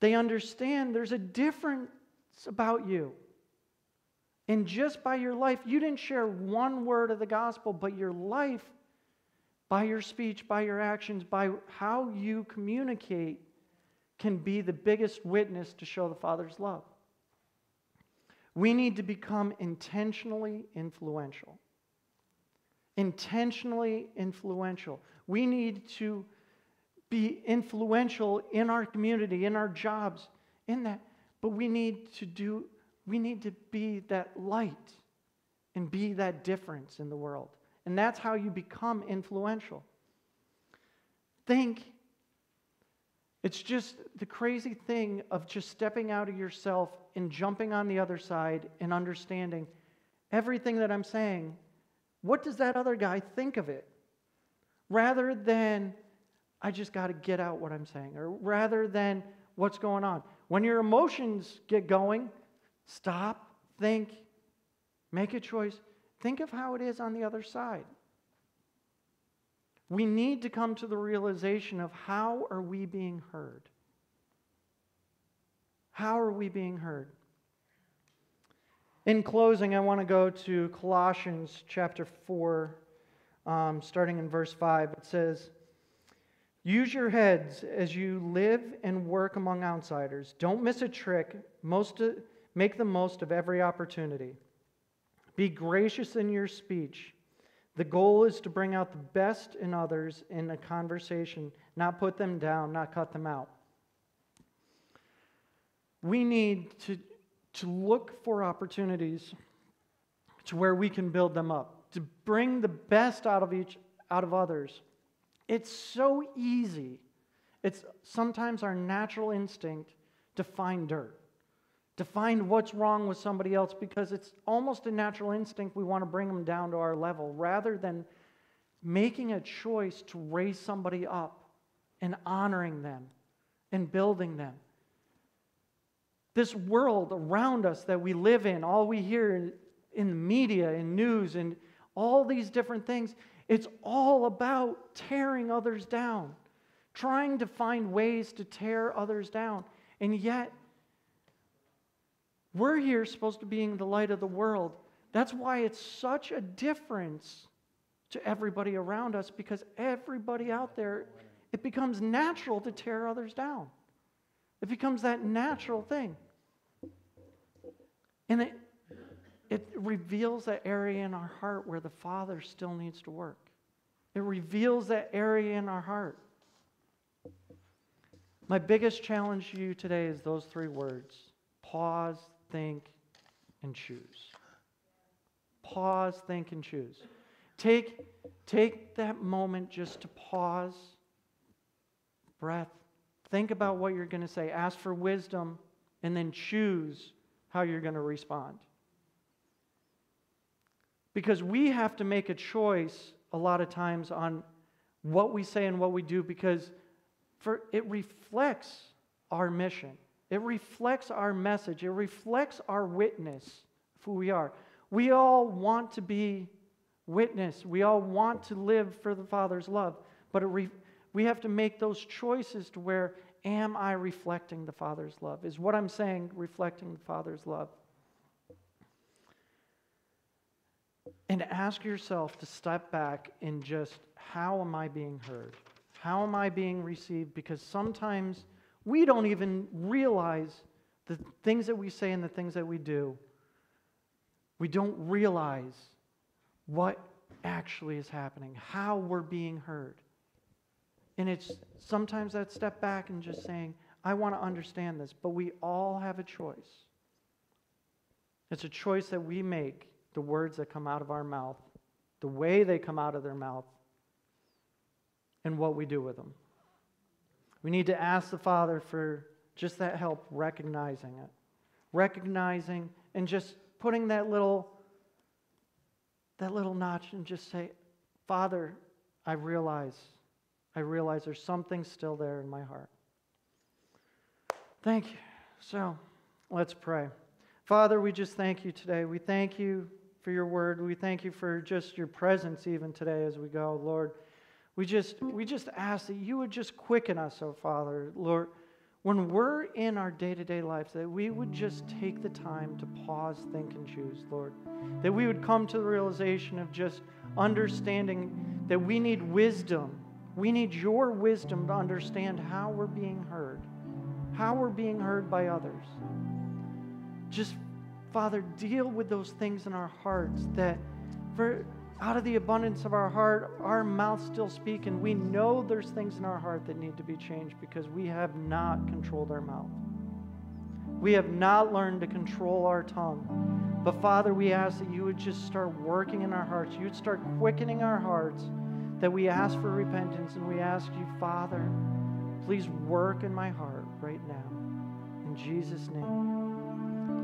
They understand there's a difference about you. And just by your life, you didn't share one word of the gospel, but your life, by your speech, by your actions, by how you communicate, can be the biggest witness to show the Father's love. We need to become intentionally influential. Intentionally influential. We need to be influential in our community, in our jobs, in that. But we need to do, we need to be that light and be that difference in the world. And that's how you become influential. Think It's just the crazy thing of just stepping out of yourself and jumping on the other side and understanding everything that I'm saying. What does that other guy think of it? Rather than, I just got to get out what I'm saying, or rather than what's going on. When your emotions get going, stop, think, make a choice. Think of how it is on the other side. We need to come to the realization of how are we being heard? How are we being heard? In closing, I want to go to Colossians chapter 4, um, starting in verse 5. It says, Use your heads as you live and work among outsiders. Don't miss a trick. Most of, make the most of every opportunity. Be gracious in your speech the goal is to bring out the best in others in a conversation, not put them down, not cut them out. We need to, to look for opportunities to where we can build them up, to bring the best out of each out of others. It's so easy. It's sometimes our natural instinct to find dirt to find what's wrong with somebody else because it's almost a natural instinct we want to bring them down to our level rather than making a choice to raise somebody up and honoring them and building them. This world around us that we live in, all we hear in the media and news and all these different things, it's all about tearing others down, trying to find ways to tear others down. And yet, we're here supposed to be in the light of the world. That's why it's such a difference to everybody around us because everybody out there, it becomes natural to tear others down. It becomes that natural thing. And it, it reveals that area in our heart where the Father still needs to work. It reveals that area in our heart. My biggest challenge to you today is those three words pause, think, and choose. Pause, think, and choose. Take, take that moment just to pause, breath, think about what you're going to say, ask for wisdom, and then choose how you're going to respond. Because we have to make a choice a lot of times on what we say and what we do because for it reflects our mission. It reflects our message, it reflects our witness of who we are. We all want to be witness, we all want to live for the Father's love, but re- we have to make those choices to where am I reflecting the Father's love? Is what I'm saying reflecting the Father's love? And ask yourself to step back and just how am I being heard? How am I being received? Because sometimes we don't even realize the things that we say and the things that we do. We don't realize what actually is happening, how we're being heard. And it's sometimes that step back and just saying, I want to understand this, but we all have a choice. It's a choice that we make the words that come out of our mouth, the way they come out of their mouth, and what we do with them. We need to ask the Father for just that help recognizing it. Recognizing and just putting that little that little notch and just say, Father, I realize, I realize there's something still there in my heart. Thank you. So let's pray. Father, we just thank you today. We thank you for your word. We thank you for just your presence even today as we go, Lord. We just, we just ask that you would just quicken us, oh Father, Lord, when we're in our day to day lives, that we would just take the time to pause, think, and choose, Lord. That we would come to the realization of just understanding that we need wisdom. We need your wisdom to understand how we're being heard, how we're being heard by others. Just, Father, deal with those things in our hearts that, for out of the abundance of our heart, our mouth still speak, and we know there's things in our heart that need to be changed because we have not controlled our mouth. We have not learned to control our tongue. But Father, we ask that you would just start working in our hearts. You would start quickening our hearts, that we ask for repentance, and we ask you, Father, Please work in my heart right now. In Jesus' name,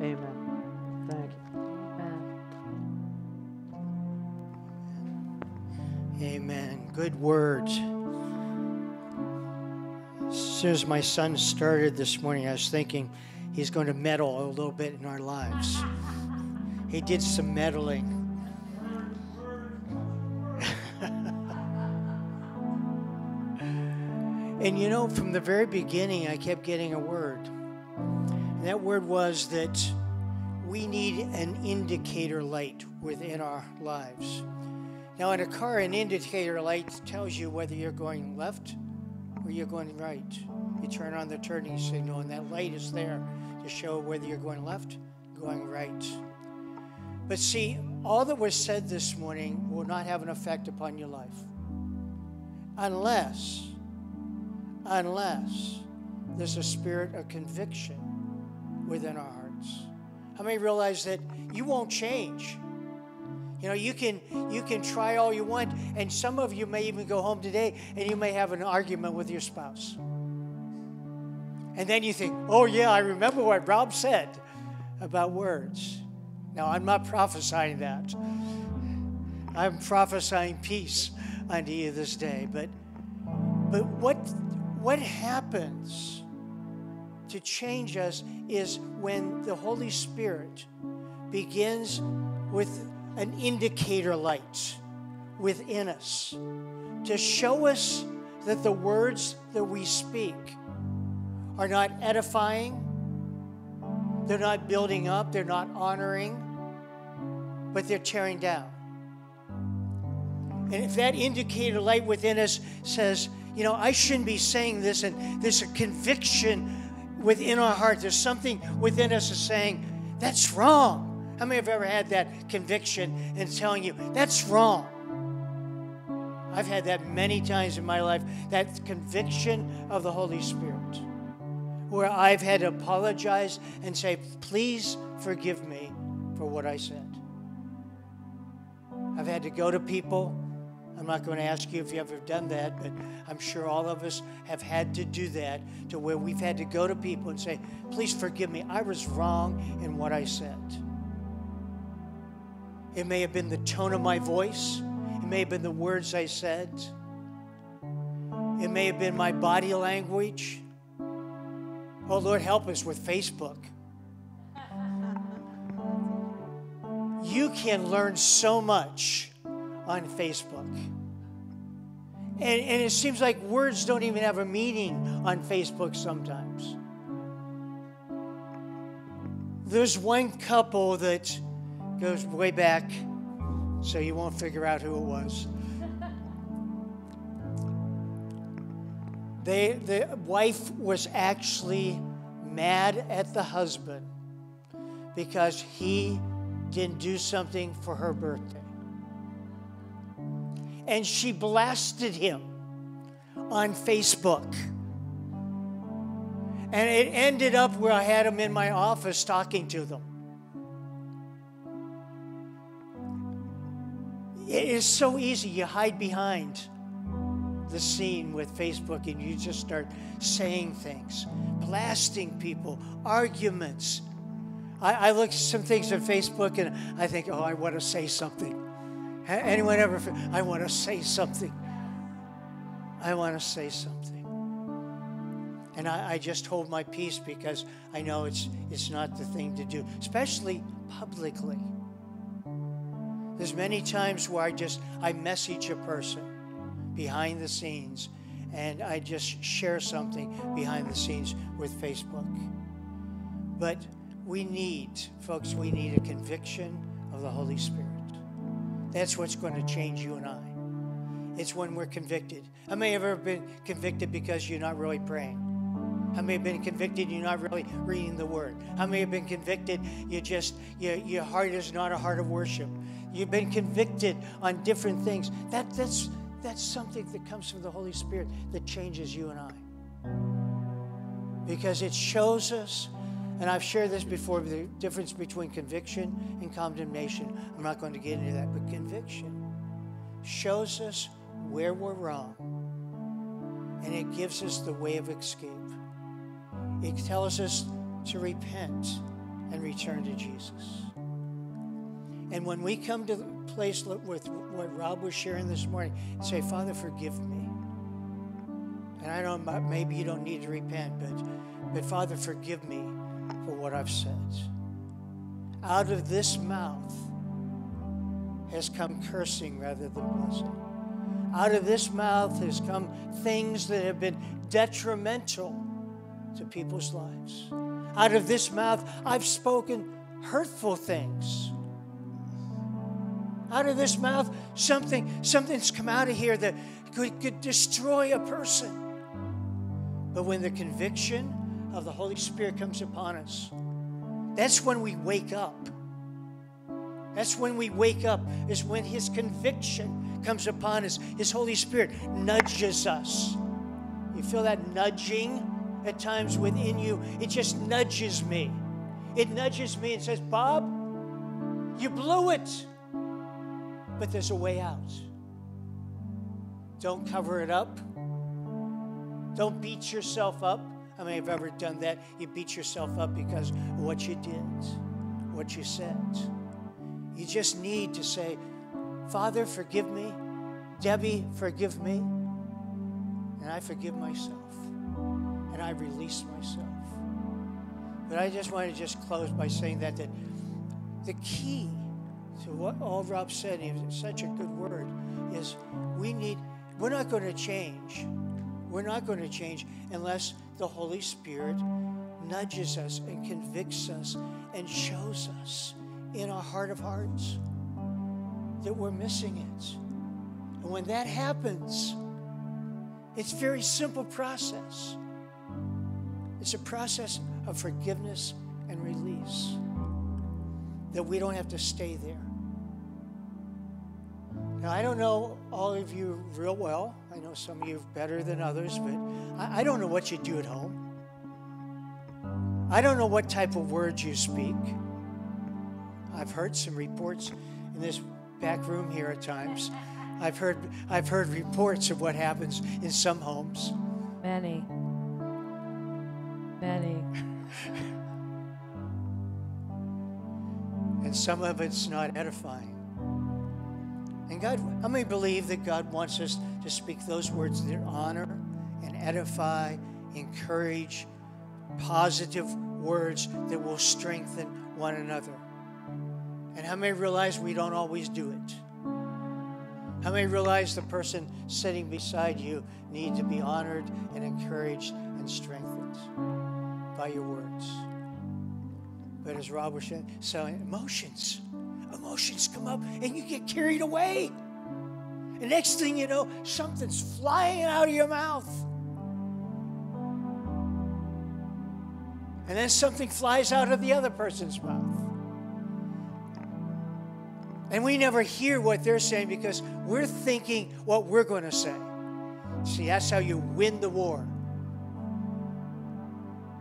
amen. Thank you. Amen. Amen. Good words. As soon as my son started this morning, I was thinking he's going to meddle a little bit in our lives. He did some meddling. and you know, from the very beginning, I kept getting a word. And that word was that we need an indicator light within our lives. Now, in a car, an indicator light tells you whether you're going left or you're going right. You turn on the turning signal, and that light is there to show whether you're going left, going right. But see, all that was said this morning will not have an effect upon your life unless, unless there's a spirit of conviction within our hearts. How many realize that you won't change? You know, you can you can try all you want, and some of you may even go home today and you may have an argument with your spouse. And then you think, oh yeah, I remember what Rob said about words. Now I'm not prophesying that. I'm prophesying peace unto you this day. But but what what happens to change us is when the Holy Spirit begins with an indicator light within us to show us that the words that we speak are not edifying, they're not building up, they're not honoring, but they're tearing down. And if that indicator light within us says, you know, I shouldn't be saying this, and there's a conviction within our heart, there's something within us is saying, that's wrong. How many have ever had that conviction and telling you, that's wrong? I've had that many times in my life, that conviction of the Holy Spirit, where I've had to apologize and say, please forgive me for what I said. I've had to go to people. I'm not going to ask you if you've ever done that, but I'm sure all of us have had to do that to where we've had to go to people and say, please forgive me. I was wrong in what I said. It may have been the tone of my voice. It may have been the words I said. It may have been my body language. Oh, Lord, help us with Facebook. You can learn so much on Facebook. And, and it seems like words don't even have a meaning on Facebook sometimes. There's one couple that goes way back, so you won't figure out who it was. They, the wife was actually mad at the husband because he didn't do something for her birthday. And she blasted him on Facebook. And it ended up where I had him in my office talking to them. It is so easy. You hide behind the scene with Facebook and you just start saying things, blasting people, arguments. I, I look at some things on Facebook and I think, oh, I want to say something. Anyone ever? I want to say something. I want to say something. And I, I, just hold my peace because I know it's it's not the thing to do, especially publicly. There's many times where I just I message a person behind the scenes and I just share something behind the scenes with Facebook. But we need, folks, we need a conviction of the Holy Spirit. That's what's going to change you and I. It's when we're convicted. I may have ever been convicted because you're not really praying. I may have been convicted you're not really reading the word. I may have been convicted you just your, your heart is not a heart of worship. You've been convicted on different things. That, that's, that's something that comes from the Holy Spirit that changes you and I. Because it shows us, and I've shared this before, the difference between conviction and condemnation. I'm not going to get into that, but conviction shows us where we're wrong. and it gives us the way of escape. It tells us to repent and return to Jesus. And when we come to the place with what Rob was sharing this morning, say, Father, forgive me. And I don't maybe you don't need to repent, but but Father, forgive me for what I've said. Out of this mouth has come cursing rather than blessing. Out of this mouth has come things that have been detrimental to people's lives. Out of this mouth, I've spoken hurtful things. Out of this mouth, something, something's come out of here that could, could destroy a person. But when the conviction of the Holy Spirit comes upon us, that's when we wake up. That's when we wake up, is when His conviction comes upon us. His Holy Spirit nudges us. You feel that nudging at times within you? It just nudges me. It nudges me and says, Bob, you blew it. But there's a way out. Don't cover it up. Don't beat yourself up. How many have ever done that? You beat yourself up because what you did, what you said. You just need to say, Father, forgive me. Debbie, forgive me. And I forgive myself. And I release myself. But I just want to just close by saying that, that the key to what all Rob said, it's such a good word, is we need, we're not going to change we're not going to change unless the Holy Spirit nudges us and convicts us and shows us in our heart of hearts that we're missing it. And when that happens, it's a very simple process. It's a process of forgiveness and release that we don't have to stay there. Now, I don't know all of you real well. I know some of you better than others, but I, I don't know what you do at home. I don't know what type of words you speak. I've heard some reports in this back room here at times. I've heard, I've heard reports of what happens in some homes. Many. Many. and some of it's not edifying. And God, how many believe that God wants us to speak those words that honor and edify, encourage, positive words that will strengthen one another? And how many realize we don't always do it? How many realize the person sitting beside you need to be honored and encouraged and strengthened by your words? But as Rob was saying, emotions emotions come up and you get carried away. And next thing you know, something's flying out of your mouth. And then something flies out of the other person's mouth. And we never hear what they're saying because we're thinking what we're going to say. See, that's how you win the war.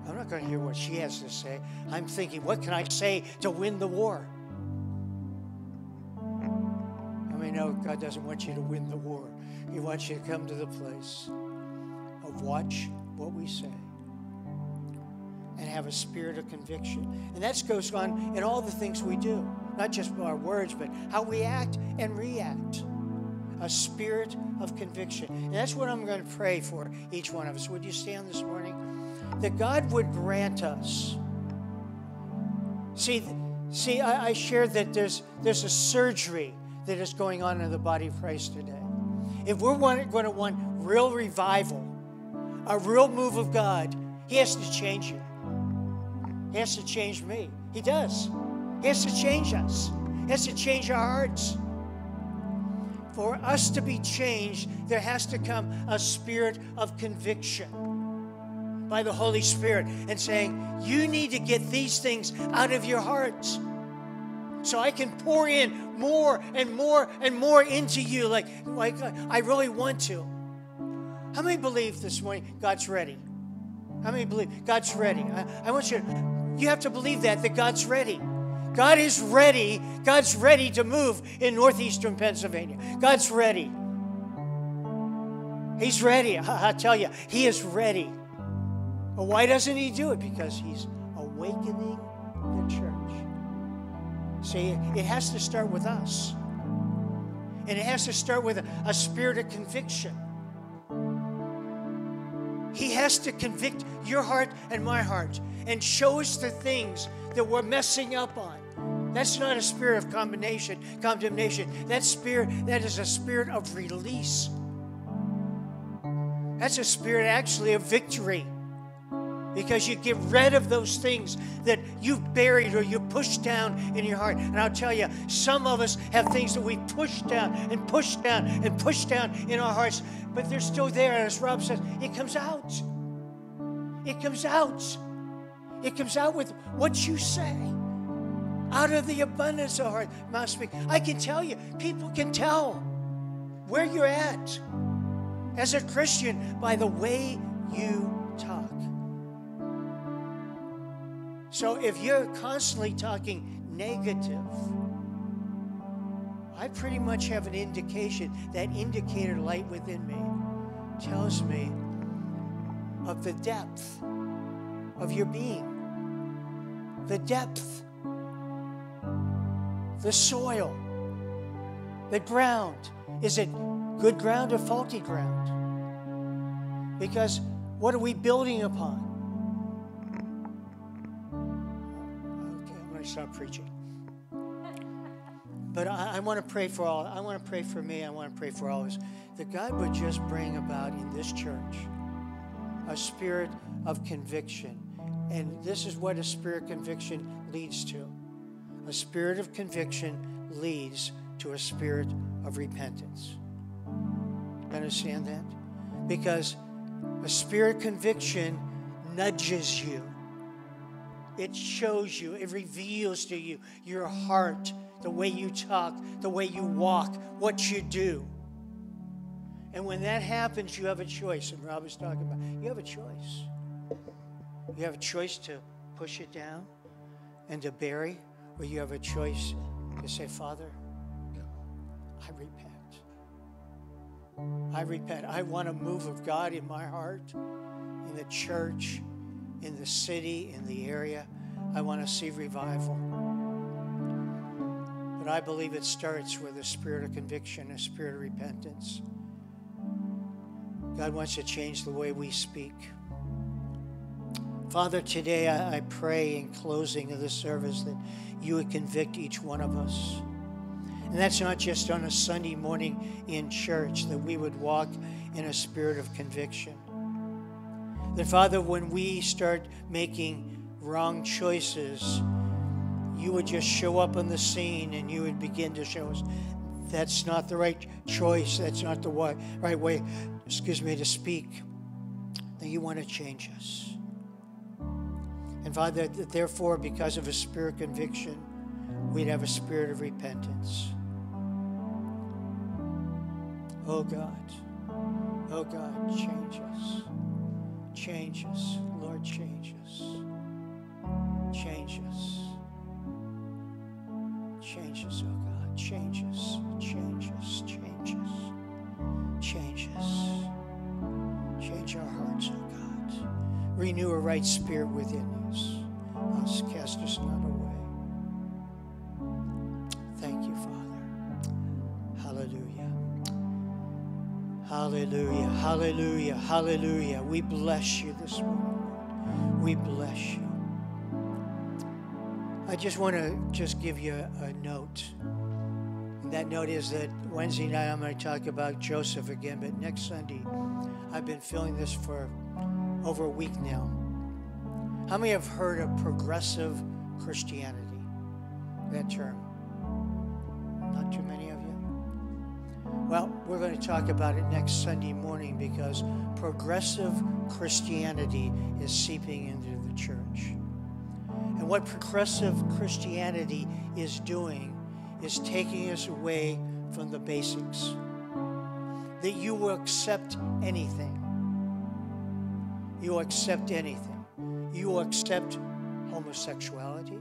I'm not going to hear what she has to say. I'm thinking, what can I say to win the war? Know God doesn't want you to win the war. He wants you to come to the place of watch what we say and have a spirit of conviction. And that goes on in all the things we do, not just our words, but how we act and react. A spirit of conviction. And that's what I'm going to pray for each one of us. Would you stand this morning? That God would grant us. See, see, I, I shared that there's there's a surgery that is going on in the body of Christ today. If we're going to want real revival, a real move of God, He has to change you. He has to change me. He does. He has to change us. He has to change our hearts. For us to be changed, there has to come a spirit of conviction by the Holy Spirit and saying, You need to get these things out of your hearts so I can pour in more and more and more into you like, like I really want to. How many believe this morning God's ready? How many believe God's ready? I, I want you to, you have to believe that, that God's ready. God is ready. God's ready to move in northeastern Pennsylvania. God's ready. He's ready. I, I tell you, He is ready. But why doesn't He do it? Because He's awakening the church. See, it has to start with us. And it has to start with a, a spirit of conviction. He has to convict your heart and my heart and show us the things that we're messing up on. That's not a spirit of condemnation, condemnation. That spirit, that is a spirit of release. That's a spirit actually of victory. Because you get rid of those things that you've buried or you pushed down in your heart. And I'll tell you, some of us have things that we pushed down and pushed down and pushed down in our hearts, but they're still there. And as Rob says, it comes out. It comes out. It comes out with what you say. Out of the abundance of heart mouth speak. I can tell you, people can tell where you're at as a Christian by the way you So if you're constantly talking negative, I pretty much have an indication. That indicator light within me tells me of the depth of your being, the depth, the soil, the ground. Is it good ground or faulty ground? Because what are we building upon? Stop preaching. But I, I want to pray for all. I want to pray for me. I want to pray for all of us. That God would just bring about in this church a spirit of conviction. And this is what a spirit of conviction leads to. A spirit of conviction leads to a spirit of repentance. Understand that? Because a spirit of conviction nudges you. It shows you, it reveals to you your heart, the way you talk, the way you walk, what you do. And when that happens, you have a choice. And Rob was talking about you have a choice. You have a choice to push it down and to bury, or you have a choice to say, Father, I repent. I repent. I want a move of God in my heart, in the church, in the city, in the area. I want to see revival. But I believe it starts with a spirit of conviction, a spirit of repentance. God wants to change the way we speak. Father, today I, pray in closing of this service that you would convict each one of us. And that's not just on a Sunday morning in church, that we would walk in a spirit of conviction. That, Father, when we start making wrong choices, you would just show up on the scene and you would begin to show us that's not the right choice, that's not the right way, excuse me, to speak. That you want to change us. And Father, that therefore, because of a spirit conviction, we'd have a spirit of repentance. Oh God, oh God, change us. Change us. Lord, change us. Change us. Change us, oh God. Change us. Change us. Change us. Change us. Change our hearts, oh God. Renew a right spirit within us. Us, cast us not away. Hallelujah. Hallelujah. Hallelujah. We bless you this morning. We bless you. I just want to just give you a, note. And that note is that Wednesday night I'm going to talk about Joseph again, but next Sunday I've been feeling this for over a week now. How many have heard of progressive Christianity? That term. Not too many. Well, we're going to talk about it next Sunday morning because progressive Christianity is seeping into the church. And what progressive Christianity is doing is taking us away from the basics. That you will accept anything. You will accept anything. You will accept homosexuality.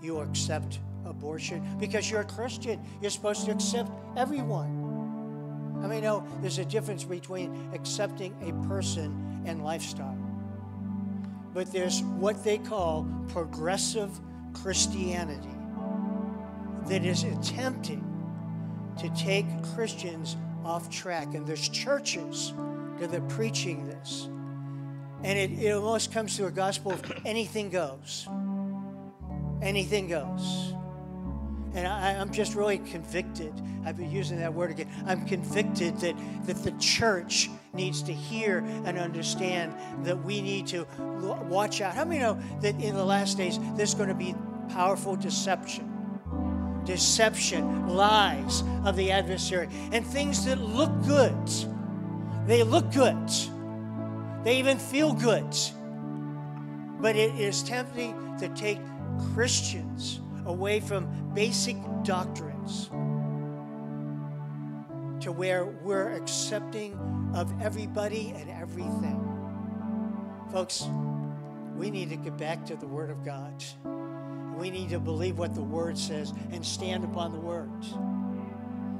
You will accept abortion because you're a Christian. You're supposed to accept everyone. I mean, no, there's a difference between accepting a person and lifestyle. But there's what they call progressive Christianity that is attempting to take Christians off track. And there's churches that are preaching this. And it, it almost comes to a gospel of anything goes. Anything goes. And I, I'm just really convicted. I've been using that word again. I'm convicted that, that the church needs to hear and understand that we need to watch out. How many know that in the last days there's going to be powerful deception? Deception, lies of the adversary, and things that look good. They look good. They even feel good. But it is tempting to take Christians away from basic doctrines to where we're accepting of everybody and everything. Folks, we need to get back to the Word of God. We need to believe what the Word says and stand upon the Word.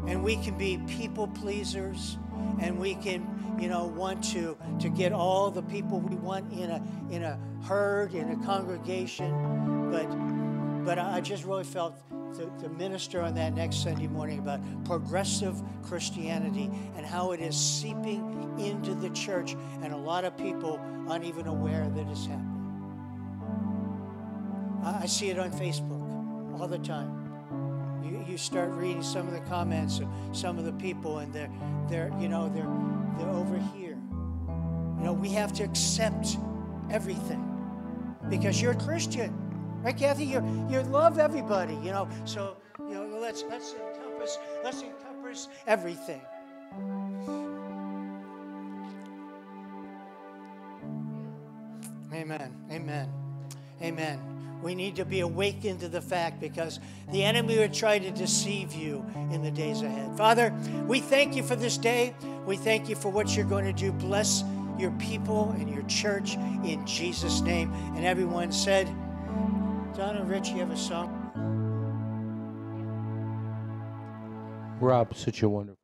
And we can be people pleasers and we can, you know, want to, to get all the people we want in a, in a herd, in a congregation. But, but I just really felt to, to minister on that next Sunday morning about progressive Christianity and how it is seeping into the church, and a lot of people aren't even aware that it's happening. I, I see it on Facebook all the time. You, you start reading some of the comments of some of the people, and they're, they're you know, they're, they're over here. You know, we have to accept everything because you're a Christian. Right, Kathy? You you love everybody, you know. So you know, let's let's encompass let's encompass everything. Amen. Amen. Amen. We need to be awakened to the fact because the enemy will try to deceive you in the days ahead. Father, we thank you for this day. We thank you for what you're going to do. Bless your people and your church in Jesus' name. And everyone said, Donna, Rich, you have a song? Rob, such a wonderful.